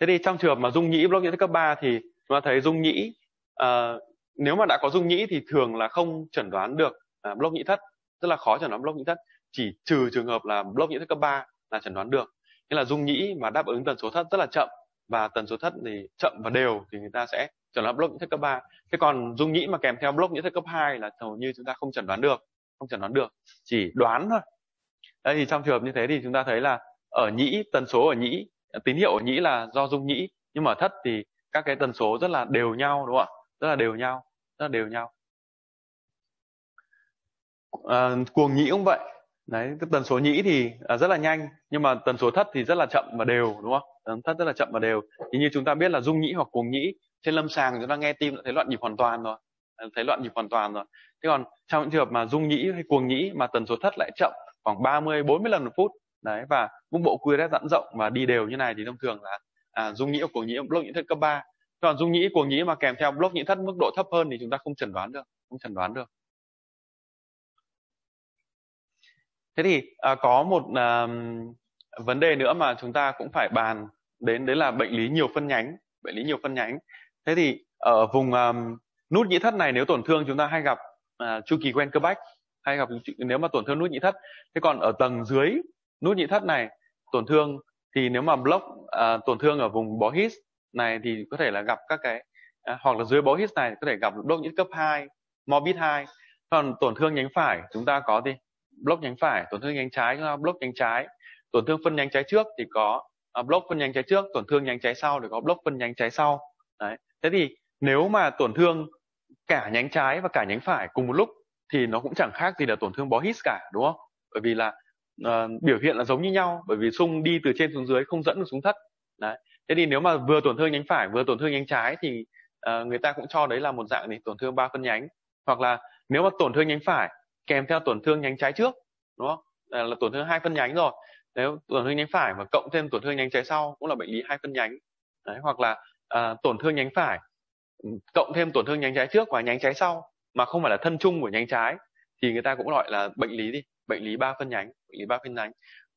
Thế thì trong trường hợp mà dung nhĩ block nhĩ thức cấp 3 thì chúng ta thấy dung nhĩ uh, nếu mà đã có dung nhĩ thì thường là không chẩn đoán được uh, block nhĩ thất rất là khó chẩn đoán block nhĩ thất chỉ trừ trường hợp là block nhĩ thất cấp 3 là chẩn đoán được. Nghĩa là dung nhĩ mà đáp ứng tần số thất rất là chậm và tần số thất thì chậm và đều thì người ta sẽ chẩn đoán block nhĩ thất cấp 3 thế còn dung nhĩ mà kèm theo block nhĩ thất cấp 2 là hầu như chúng ta không chẩn đoán được không chẩn đoán được chỉ đoán thôi. Đây thì trong trường hợp như thế thì chúng ta thấy là ở nhĩ tần số ở nhĩ tín hiệu ở nhĩ là do dung nhĩ nhưng mà ở thất thì các cái tần số rất là đều nhau đúng không ạ? Rất là đều nhau rất là đều nhau. À, cuồng nhĩ cũng vậy đấy cái tần số nhĩ thì à, rất là nhanh nhưng mà tần số thất thì rất là chậm và đều đúng không? Tần thất rất là chậm và đều. Thì như chúng ta biết là dung nhĩ hoặc cuồng nhĩ trên lâm sàng chúng ta nghe tim đã thấy loạn nhịp hoàn toàn rồi. À, thấy loạn nhịp hoàn toàn rồi. Thế còn trong những trường hợp mà dung nhĩ hay cuồng nhĩ mà tần số thất lại chậm khoảng 30 40 lần một phút đấy và mức bộ QRS giãn rộng và đi đều như này thì thông thường là à, dung nhĩ hoặc cuồng nhĩ block nhĩ thất cấp 3 còn dung nhĩ cuồng nhĩ mà kèm theo block nhĩ thất mức độ thấp hơn thì chúng ta không chẩn đoán được không chẩn đoán được. Thế thì à, có một à, vấn đề nữa mà chúng ta cũng phải bàn đến đấy là bệnh lý nhiều phân nhánh bệnh lý nhiều phân nhánh. Thế thì ở vùng à, nút nhĩ thất này nếu tổn thương chúng ta hay gặp à, chu kỳ quen cơ bách hay gặp nếu mà tổn thương nút nhĩ thất thế còn ở tầng dưới nút nhĩ thất này tổn thương thì nếu mà block à, tổn thương ở vùng bó hít này thì có thể là gặp các cái à, hoặc là dưới bó hít này có thể gặp block nhĩ cấp 2 morbid 2 còn tổn thương nhánh phải chúng ta có gì? Block nhánh phải tổn thương nhánh trái chúng ta block nhánh trái. Tổn thương phân nhánh trái trước thì có à, block phân nhánh trái trước tổn thương nhánh trái sau thì có block phân nhánh trái sau. Đấy. Thế thì nếu mà tổn thương cả nhánh trái và cả nhánh phải cùng một lúc thì nó cũng chẳng khác gì là tổn thương bó hít cả đúng không? Bởi vì là uh, biểu hiện là giống như nhau bởi vì xung đi từ trên xuống dưới không dẫn được xuống thất. Đấy. Thế thì nếu mà vừa tổn thương nhánh phải vừa tổn thương nhánh trái thì uh, người ta cũng cho đấy là một dạng này tổn thương ba phân nhánh. Hoặc là nếu mà tổn thương nhánh phải kèm theo tổn thương nhánh trái trước đúng không? Là tổn thương hai phân nhánh rồi. Nếu tổn thương nhánh phải mà cộng thêm tổn thương nhánh trái sau cũng là bệnh lý hai phân nhánh. Đấy, hoặc là à, tổn thương nhánh phải ừ, cộng thêm tổn thương nhánh trái trước và nhánh trái sau mà không phải là thân chung của nhánh trái thì người ta cũng gọi là bệnh lý đi bệnh lý ba phân nhánh bệnh lý ba phân nhánh.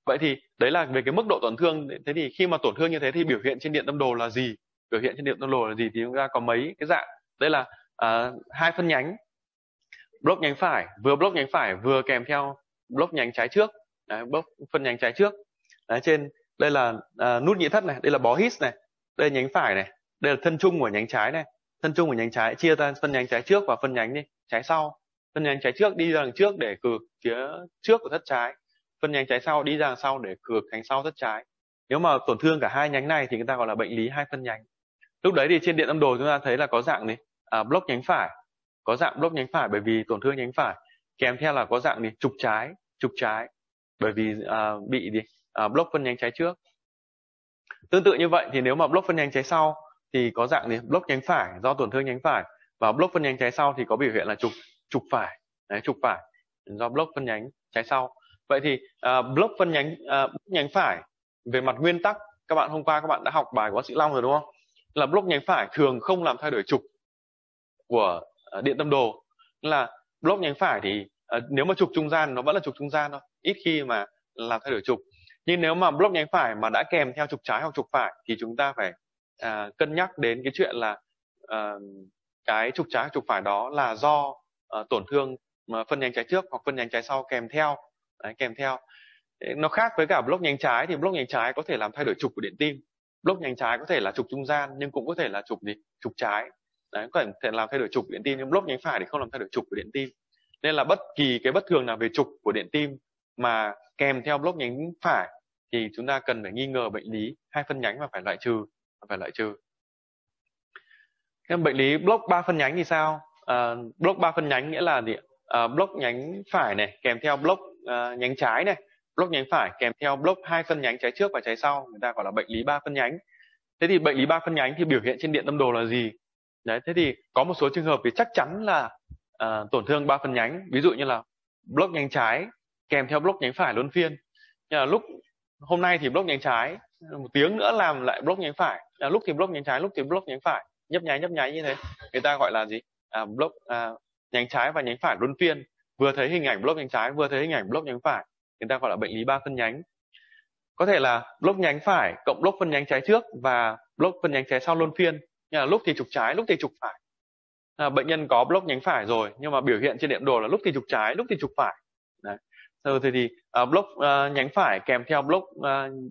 Vậy thì đấy là về cái mức độ tổn thương. Thế thì khi mà tổn thương như thế thì biểu hiện trên điện tâm đồ là gì? Biểu hiện trên điện tâm đồ là gì thì chúng ta có mấy cái dạng. Đây là uh, hai phân nhánh block nhánh phải vừa block nhánh phải vừa kèm theo block nhánh trái trước. Đấy, block phân nhánh trái trước. Đấy, trên đây là uh, nút nhĩ thất này đây là bó hít này đây là nhánh phải này đây là thân chung của nhánh trái này. Thân chung của nhánh trái chia ra phân nhánh trái trước và phân nhánh đi trái sau. Phân nhánh trái trước đi ra đằng trước để cược phía trước của thất trái. Phân nhánh trái sau đi ra đằng sau để cược cánh sau thất trái. Nếu mà tổn thương cả hai nhánh này thì người ta gọi là bệnh lý hai phân nhánh. Lúc đấy thì trên điện âm đồ chúng ta thấy là có dạng này à, block nhánh phải có dạng block nhánh phải bởi vì tổn thương nhánh phải. Kèm theo là có dạng gì? Trục trái trục trái. Bởi vì à, bị gì? À, block phân nhánh trái trước. Tương tự như vậy thì nếu mà block phân nhánh trái sau thì có dạng gì? Block nhánh phải do tổn thương nhánh phải. Và block phân nhánh trái sau thì có biểu hiện là trục trục phải. Đấy, trục phải. Do block phân nhánh trái sau. Vậy thì à, block phân nhánh uh, nhánh phải về mặt nguyên tắc các bạn hôm qua các bạn đã học bài của bác sĩ Long rồi đúng không? Là block nhánh phải thường không làm thay đổi trục của Ờ, điện tâm đồ. Là block nhánh phải thì uh, nếu mà trục trung gian nó vẫn là trục trung gian thôi. Ít khi mà làm thay đổi trục. Nhưng nếu mà block nhánh phải mà đã kèm theo trục trái hoặc trục phải thì chúng ta phải uh, cân nhắc đến cái chuyện là uh, cái trục trái trục phải đó là do uh, tổn thương mà phân nhánh trái trước hoặc phân nhánh trái sau kèm theo. Đấy, kèm theo. Nó khác với cả block nhánh trái thì block nhánh trái có thể làm thay đổi trục của điện tim. Block nhánh trái có thể là trục trung gian nhưng cũng có thể là trục gì? Trục trái. Đấy, có thể làm thay đổi trục điện tim nhưng block nhánh phải thì không làm thay đổi trục của điện tim. Nên là bất kỳ cái bất thường nào về trục của điện tim mà kèm theo block nhánh phải thì chúng ta cần phải nghi ngờ bệnh lý hai phân nhánh và phải loại trừ phải loại trừ. Cái bệnh lý block ba phân nhánh thì sao? À, block ba phân nhánh nghĩa là gì à, block nhánh phải này kèm theo block uh, nhánh trái này. Block nhánh phải kèm theo block hai phân nhánh trái trước và trái sau người ta gọi là bệnh lý ba phân nhánh. Thế thì bệnh lý ba phân nhánh thì biểu hiện trên điện tâm đồ là gì? Đấy thế thì có một số trường hợp thì chắc chắn là uh, tổn thương ba phân nhánh. Ví dụ như là block nhánh trái kèm theo block nhánh phải luân phiên. Như là lúc hôm nay thì block nhánh trái một tiếng nữa làm lại block nhánh phải. À, lúc thì block nhánh trái lúc thì block nhánh phải. Nhấp nháy nhấp nháy như thế. Người ta gọi là gì? À, block à, nhánh trái và nhánh phải luân phiên. Vừa thấy hình ảnh block nhánh trái vừa thấy hình ảnh block nhánh phải. Người ta gọi là bệnh lý ba phân nhánh. Có thể là block nhánh phải cộng block phân nhánh trái trước và block phân nhánh trái sau luân phiên là lúc thì trục trái lúc thì trục phải. Là bệnh nhân có block nhánh phải rồi nhưng mà biểu hiện trên điện đồ là lúc thì trục trái lúc thì trục phải. Đấy. Rồi thì, thì uh, block uh, nhánh phải kèm theo block uh,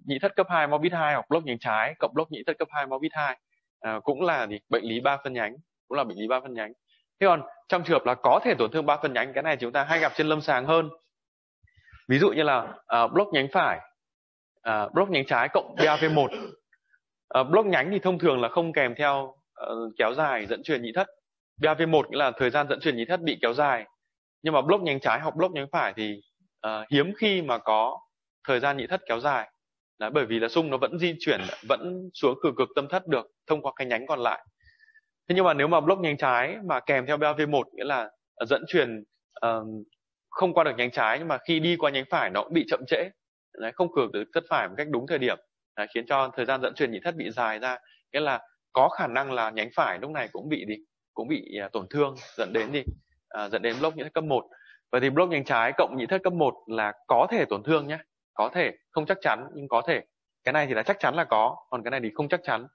nhĩ thất cấp 2 morbid 2 hoặc block nhánh trái cộng block nhĩ thất cấp 2 morbid 2 uh, cũng là gì? Bệnh lý ba phân nhánh cũng là bệnh lý ba phân nhánh. Thế còn trong trường hợp là có thể tổn thương ba phân nhánh cái này chúng ta hay gặp trên lâm sàng hơn. Ví dụ như là uh, block nhánh phải uh, block nhánh trái cộng BAV1 uh, block nhánh thì thông thường là không kèm theo uh, kéo dài dẫn truyền nhị thất. BAV1 nghĩa là thời gian dẫn truyền nhị thất bị kéo dài. Nhưng mà block nhánh trái hoặc block nhánh phải thì uh, hiếm khi mà có thời gian nhị thất kéo dài. Đấy, bởi vì là xung nó vẫn di chuyển vẫn xuống cực cực tâm thất được thông qua cái nhánh còn lại. Thế nhưng mà nếu mà block nhánh trái mà kèm theo BAV1 nghĩa là dẫn truyền uh, không qua được nhánh trái nhưng mà khi đi qua nhánh phải nó cũng bị chậm trễ. Đấy, không cược được thất phải một cách đúng thời điểm à, khiến cho thời gian dẫn truyền nhị thất bị dài ra. Nghĩa là có khả năng là nhánh phải lúc này cũng bị đi cũng bị à, tổn thương dẫn đến gì à, dẫn đến block nhị thất cấp 1 vậy thì block nhánh trái cộng nhị thất cấp 1 là có thể tổn thương nhé có thể không chắc chắn nhưng có thể. Cái này thì là chắc chắn là có còn cái này thì không chắc chắn.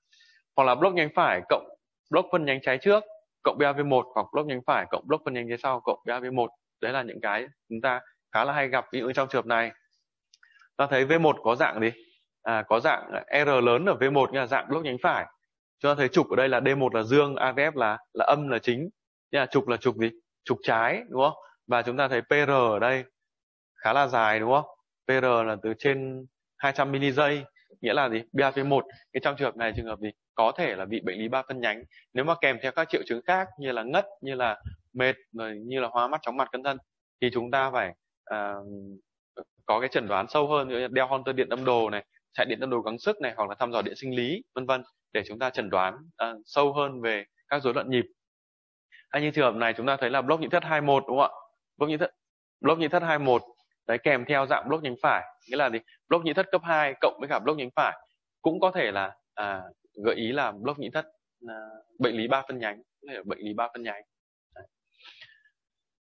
Hoặc là block nhánh phải cộng block phân nhánh trái trước cộng BAV1 hoặc block nhánh phải cộng block phân nhánh trái sau cộng BAV1 đấy là những cái chúng ta khá là hay gặp ví dụ trong trường hợp này. Ta thấy V1 có dạng gì? À, có dạng R lớn ở V1 nha, là dạng block nhánh phải. Chúng ta thấy trục ở đây là D1 là dương AVF là là âm là chính. Nha, trục là trục gì? Trục trái đúng không? Và chúng ta thấy PR ở đây khá là dài đúng không? PR là từ trên 200 mili giây nghĩa là gì? BAV1 cái trong trường hợp này trường hợp gì? Có thể là bị bệnh lý ba phân nhánh. Nếu mà kèm theo các triệu chứng khác như là ngất như là mệt rồi như là hoa mắt chóng mặt cân thân thì chúng ta phải uh, có cái chẩn đoán sâu hơn như đeo Hunter điện âm đồ này chạy điện tâm đồ gắng sức này hoặc là thăm dò điện sinh lý vân vân để chúng ta chẩn đoán uh, sâu hơn về các rối loạn nhịp. Hay như trường hợp này chúng ta thấy là block nhị thất 21 đúng không ạ? Block nhị thất block nhị thất 21 đấy kèm theo dạng block nhánh phải. Nghĩa là gì? Block nhị thất cấp 2 cộng với cả block nhánh phải cũng có thể là à, gợi ý là block nhị thất à, bệnh lý ba phân nhánh bệnh lý ba phân nhánh.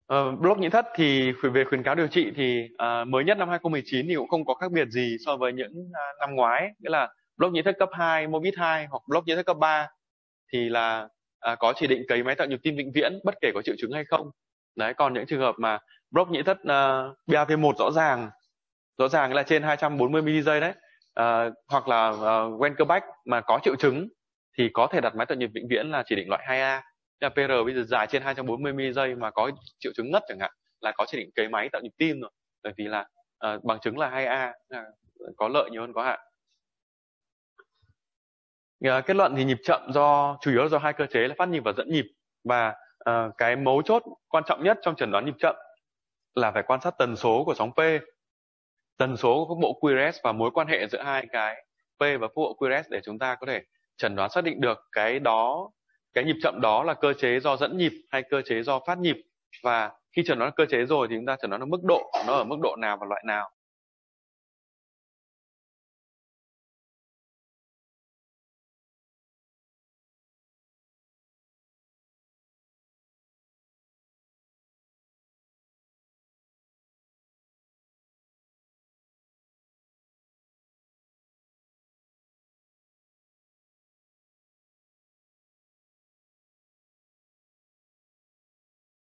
Ờ, uh, block nhĩ thất thì về khuyến cáo điều trị thì uh, mới nhất năm 2019 thì cũng không có khác biệt gì so với những uh, năm ngoái. Nghĩa là block nhĩ thất cấp 2, Mobit 2 hoặc block nhĩ thất cấp 3 thì là uh, có chỉ định cấy máy tạo nhịp tim vĩnh viễn bất kể có triệu chứng hay không. Đấy còn những trường hợp mà block nhĩ thất uh, BAV1 rõ ràng rõ ràng là trên 240 mili giây đấy uh, hoặc là uh, Wenkerbach mà có triệu chứng thì có thể đặt máy tạo nhịp vĩnh viễn là chỉ định loại 2A là PR bây giờ dài trên 240 ms giây mà có triệu chứng ngất chẳng hạn là có chỉ định cấy máy tạo nhịp tim rồi. Bởi vì là uh, bằng chứng là 2A là có lợi nhiều hơn có hạn. Uh, kết luận thì nhịp chậm do chủ yếu là do hai cơ chế là phát nhịp và dẫn nhịp. Và uh, cái mấu chốt quan trọng nhất trong chẩn đoán nhịp chậm là phải quan sát tần số của sóng P. Tần số của phúc bộ QRS và mối quan hệ giữa hai cái P và phúc bộ QRS để chúng ta có thể chẩn đoán xác định được cái đó cái nhịp chậm đó là cơ chế do dẫn nhịp hay cơ chế do phát nhịp? Và khi chẩn đoán cơ chế rồi thì chúng ta chẩn đoán là mức độ, nó ở mức độ nào và loại nào?